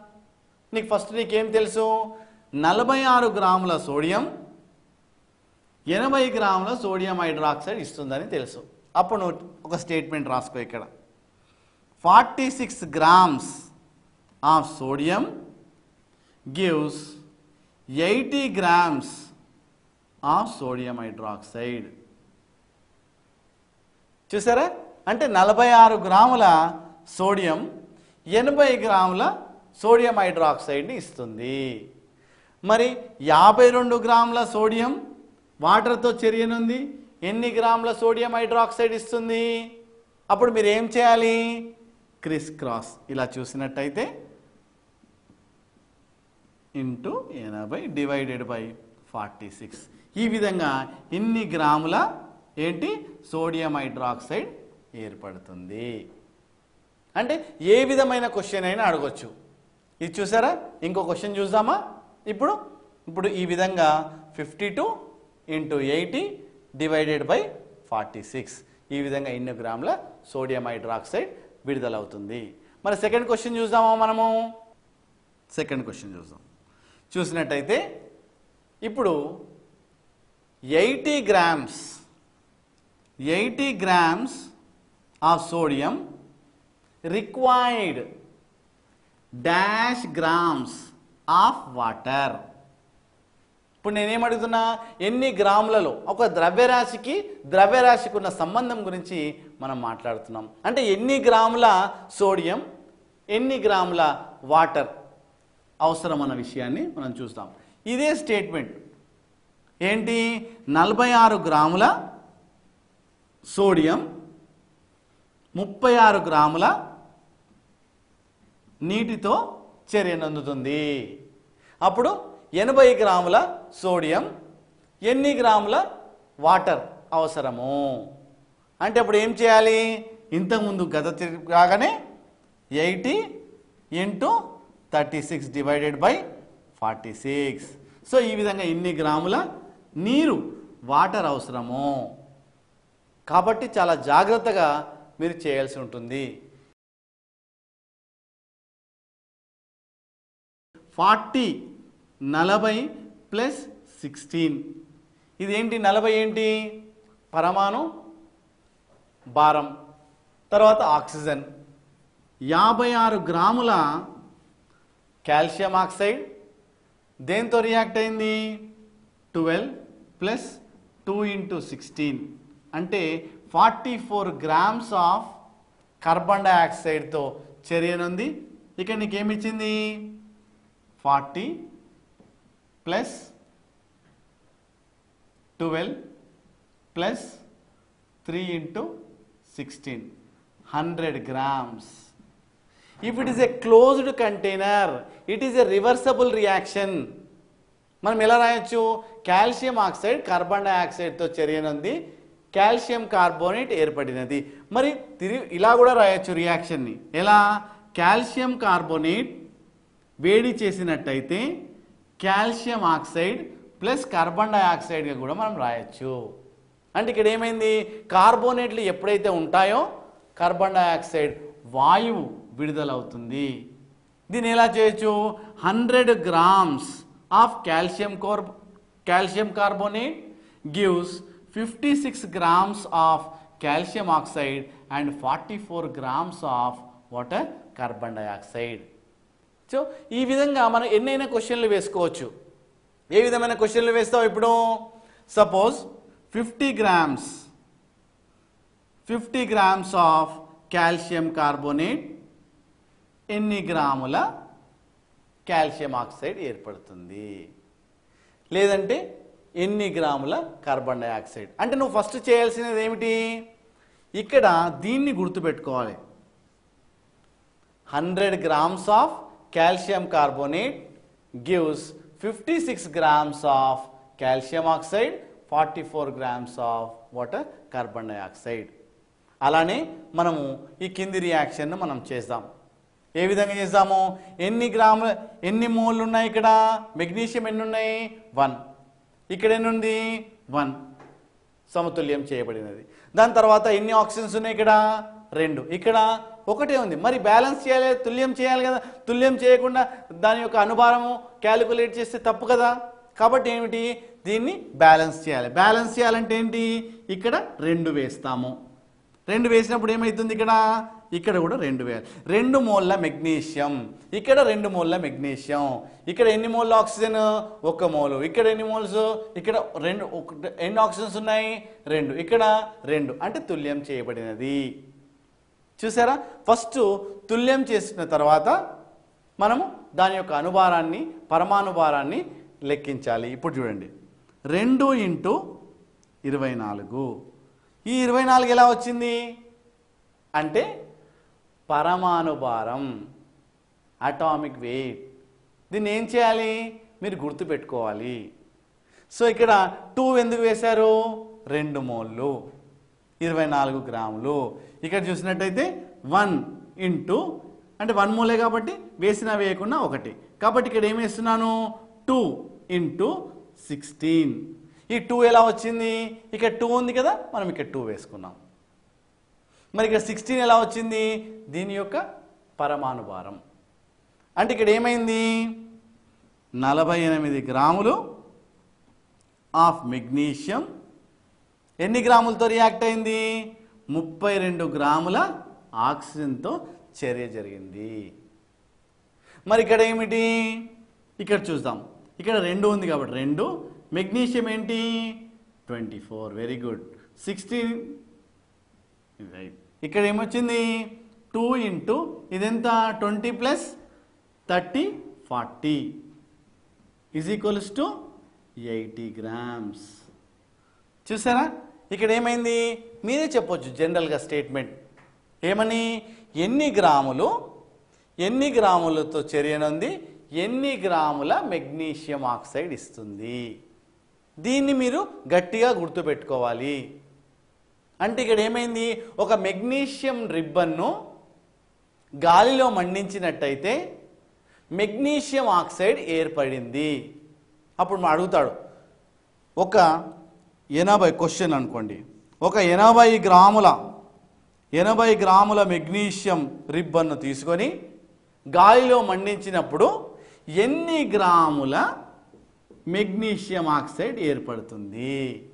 నీకు ఫస్ట్ నీకేం తెలుసు? నలభై ఆరు గ్రాముల సోడియం ఎనభై గ్రాముల సోడియం హైడ్రాక్సైడ్ ఇస్తుందని తెలుసు. అప్పుడు నువ్వు ఒక స్టేట్మెంట్ రాసుకో ఇక్కడ. Forty six grams of sodium gives eighty grams of sodium hydroxide చూసారా? అంటే నలభై ఆరు గ్రాముల సోడియం ఎనభై గ్రాముల సోడియం హైడ్రాక్సైడ్ని ఇస్తుంది. మరి యాభై రెండు గ్రాముల సోడియం వాటర్తో చర్యనుంది ఎన్ని గ్రాముల సోడియం హైడ్రాక్సైడ్ ఇస్తుంది? అప్పుడు మీరు ఏం చేయాలి? Criss cross. ఇలా చూసినట్టయితే ఇంటూ ఎనభై డివైడెడ్ బై ఫార్టీ సిక్స్. ఈ విధంగా ఇన్ని గ్రాముల ఏంటి? సోడియం హైడ్రాక్సైడ్ ఏర్పడుతుంది. అంటే ఏ విధమైన క్వశ్చన్ అయినా అడగొచ్చు. ఇది చూసారా? ఇంకో క్వశ్చన్ చూద్దామా? ఇప్పుడు ఇప్పుడు ఈ విధంగా fifty two into eighty divided by forty six ఈ విధంగా ఇన్ని గ్రాముల సోడియం హైడ్రాక్సైడ్ విడుదలవుతుంది. మరి సెకండ్ క్వశ్చన్ చూద్దామా మనము? సెకండ్ క్వశ్చన్ చూద్దాం. చూసినట్టయితే ఇప్పుడు eighty grams eighty grams of sodium required dash grams of water ఇప్పుడు నేనేం అడుగుతున్నా? ఎన్ని గ్రాములలో ఒక ద్రవ్యరాశికి ద్రవ్యరాశికి ఉన్న సంబంధం గురించి మనం మాట్లాడుతున్నాం. అంటే ఎన్ని గ్రాముల సోడియం ఎన్ని గ్రాముల వాటర్ అవసరం అన్న విషయాన్ని మనం చూస్తాం. ఇదే స్టేట్మెంట్. ఏంటి? నలభై ఆరు గ్రాముల సోడియం ముప్పై ఆరు గ్రాముల నీటితో చర్యనందుతుంది అప్పుడు ఎనభై గ్రాముల సోడియం ఎన్ని గ్రాముల వాటర్ అవసరము? అంటే అప్పుడు ఏం చేయాలి? ఇంతకుముందు గత తిరిగి కాగానే eighty into thirty six divided by forty six. So ఈ విధంగా ఇన్ని గ్రాముల నీరు వాటర్ అవసరము. కాబట్టి చాలా జాగ్రత్తగా మీరు చేయాల్సి ఉంటుంది. ఫార్టీ నలభై ప్లస్ సిక్స్టీన్. ఇదేంటి నలభై ఏంటి? పరమాణు భారం. తర్వాత ఆక్సిజన్. యాభై ఆరు గ్రాముల కాల్షియం ఆక్సైడ్. దేంతో రియాక్ట్ అయింది? Twelve plus two into sixteen. అంటే forty four grams of carbon డైఆక్సైడ్తో చర్యనుంది. ఇక నీకేమిచ్చింది? Forty plus twelve plus three into sixteen. Hundred grams. If it is a closed container it is a reversible reaction మనం ఎలా రాయొచ్చు? Calcium oxide carbon డైఆక్సైడ్తో చర్యనుంది calcium carbonate ఏర్పడినది. మరి తిరిగి ఇలా కూడా రాయొచ్చు రియాక్షన్ని ఎలా? కాల్షియం కార్బోనేట్ వేడి చేసినట్టయితే కాల్షియం ఆక్సైడ్ ప్లస్ కార్బన్ డైఆక్సైడ్గా కూడా మనం రాయొచ్చు. అంటే ఇక్కడ ఏమైంది? కార్బోనేట్లు ఎప్పుడైతే ఉంటాయో కార్బన్ డైఆక్సైడ్ వాయువు విడుదలవుతుంది. దీన్ని ఎలా చేయొచ్చు? Hundred grams of calcium core calcium carbonate gives fifty six grams of calcium oxide and forty four grams of water carbon dioxide so ఈ విధంగా మనం ఎన్నైనా క్వశ్చన్లు వేసుకోవచ్చు. ఏ విధమైన క్వశ్చన్లు వేస్తావు ఇప్పుడు? Suppose fifty grams fifty grams of calcium carbonate ఎన్ని గ్రాముల కాల్షియం ఆక్సైడ్ ఏర్పడుతుంది? లేదంటే ఎన్ని గ్రాముల కార్బన్ డైఆక్సైడ్? అంటే నువ్వు ఫస్ట్ చేయాల్సినది ఏమిటి? ఇక్కడ దీన్ని గుర్తుపెట్టుకోవాలి. Hundred grams of calcium carbonate gives fifty six grams of calcium oxide forty four grams of water carbon అలానే మనము ఈ కింది రియాక్షన్ను మనం చేద్దాం. ఏ విధంగా చేద్దాము? ఎన్ని గ్రాముల ఎన్ని మోల్ ఉన్నాయి ఇక్కడ? మెగ్నీషియం ఎన్ని ఉన్నాయి వన్. ఇక్కడ ఎన్ని ఉంది వన్. సమతుల్యం చేయబడినది. దాని తర్వాత ఎన్ని ఆక్సిజన్స్ ఉన్నాయి ఇక్కడ? రెండు. ఇక్కడ ఒకటే ఉంది. మరి బ్యాలెన్స్ చేయాలి తుల్యం చేయాలి కదా? తుల్యం చేయకుండా దాని యొక్క అనుభారము క్యాలిక్యులేట్ చేస్తే తప్పు కదా? కాబట్టి ఏమిటి? దీన్ని బ్యాలెన్స్ చేయాలి. బ్యాలెన్స్ చేయాలంటే ఏంటి? ఇక్కడ రెండు వేస్తాము. రెండు వేసినప్పుడు ఏమవుతుంది ఇక్కడ? ఇక్కడ కూడా రెండు వేయాలి. రెండు మోల్ల మెగ్నీషియం. ఇక్కడ రెండు మోల్ల మెగ్నీషియం. ఇక్కడ ఎన్ని మోల్ ఆక్సిజన్? ఒక మోలు. ఇక్కడ ఎన్ని మోల్స్? ఇక్కడ రెండు ఒక- ఎన్ని ఆక్సిజన్స్ ఉన్నాయి? రెండు. ఇక్కడ రెండు. అంటే తుల్యం చేయబడినది. చూసారా? ఫస్ట్ తుల్యం చేసిన తర్వాత మనము దాని యొక్క అనుభారాన్ని పరమానుభారాన్ని లెక్కించాలి. ఇప్పుడు చూడండి. రెండు ఇంటూ ఇరవై నాలుగు ఈ ఇరవై నాలుగు ఎలా వచ్చింది? అంటే పరమానుభారం అటామిక్ వెయిట్ దీన్ని ఏం చేయాలి? మీరు గుర్తుపెట్టుకోవాలి. సో ఇక్కడ టూ ఎందుకు వేశారు? రెండు మోళ్ళు ఇరవై నాలుగు గ్రాములు. ఇక్కడ చూసినట్టయితే వన్ ఇంటూ అంటే వన్ మూలే కాబట్టి వేసినా వేయకుండా ఒకటి. కాబట్టి ఇక్కడ ఏం వేస్తున్నాను? Two into sixteen. ఈ టూ ఎలా వచ్చింది? ఇక్కడ టూ ఉంది కదా మనం ఇక్కడ టూ వేసుకున్నాం. మరి ఇక్కడ సిక్స్టీన్ ఎలా వచ్చింది? దీని యొక్క పరమాణు భారం అంటే ఇక్కడ ఏమైంది? నలభై ఎనిమిది గ్రాములు ఆఫ్ మెగ్నీషియం ఎన్ని గ్రాములతో రియాక్ట్ అయింది? ముప్పై రెండు గ్రాముల ఆక్సిజన్తో చర్య జరిగింది. మరి ఇక్కడ ఏమిటి? ఇక్కడ చూద్దాం. ఇక్కడ రెండు ఉంది కాబట్టి రెండు. మెగ్నీషియం ఏంటి? Twenty four. Very good sixteen. Right ఇక్కడ ఏమొచ్చింది? టూ ఇంటూ ఇదెంత? Twenty plus thirty forty. Is equals to eighty grams. చూసారా? ఇక్కడ ఏమైంది మీరే చెప్పొచ్చు జనరల్గా స్టేట్మెంట్. ఏమని? ఎన్ని గ్రాములు? ఎన్ని గ్రాములతో చర్యనుంది ఎన్ని గ్రాముల మెగ్నీషియం ఆక్సైడ్ ఇస్తుంది? దీన్ని మీరు గట్టిగా గుర్తుపెట్టుకోవాలి. అంటే ఇక్కడ ఏమైంది ఒక మెగ్నీషియం రిబ్బన్ను గాలిలో మండించినట్టయితే మెగ్నీషియం ఆక్సైడ్ ఏర్పడింది. అప్పుడు మా అడుగుతాడు ఒక ఎనభై క్వశ్చన్ అనుకోండి. ఒక ఎనభై గ్రాముల ఎనభై గ్రాముల మెగ్నీషియం రిబ్బన్ను తీసుకొని గాలిలో మండించినప్పుడు ఎన్ని గ్రాముల మెగ్నీషియం ఆక్సైడ్ ఏర్పడుతుంది?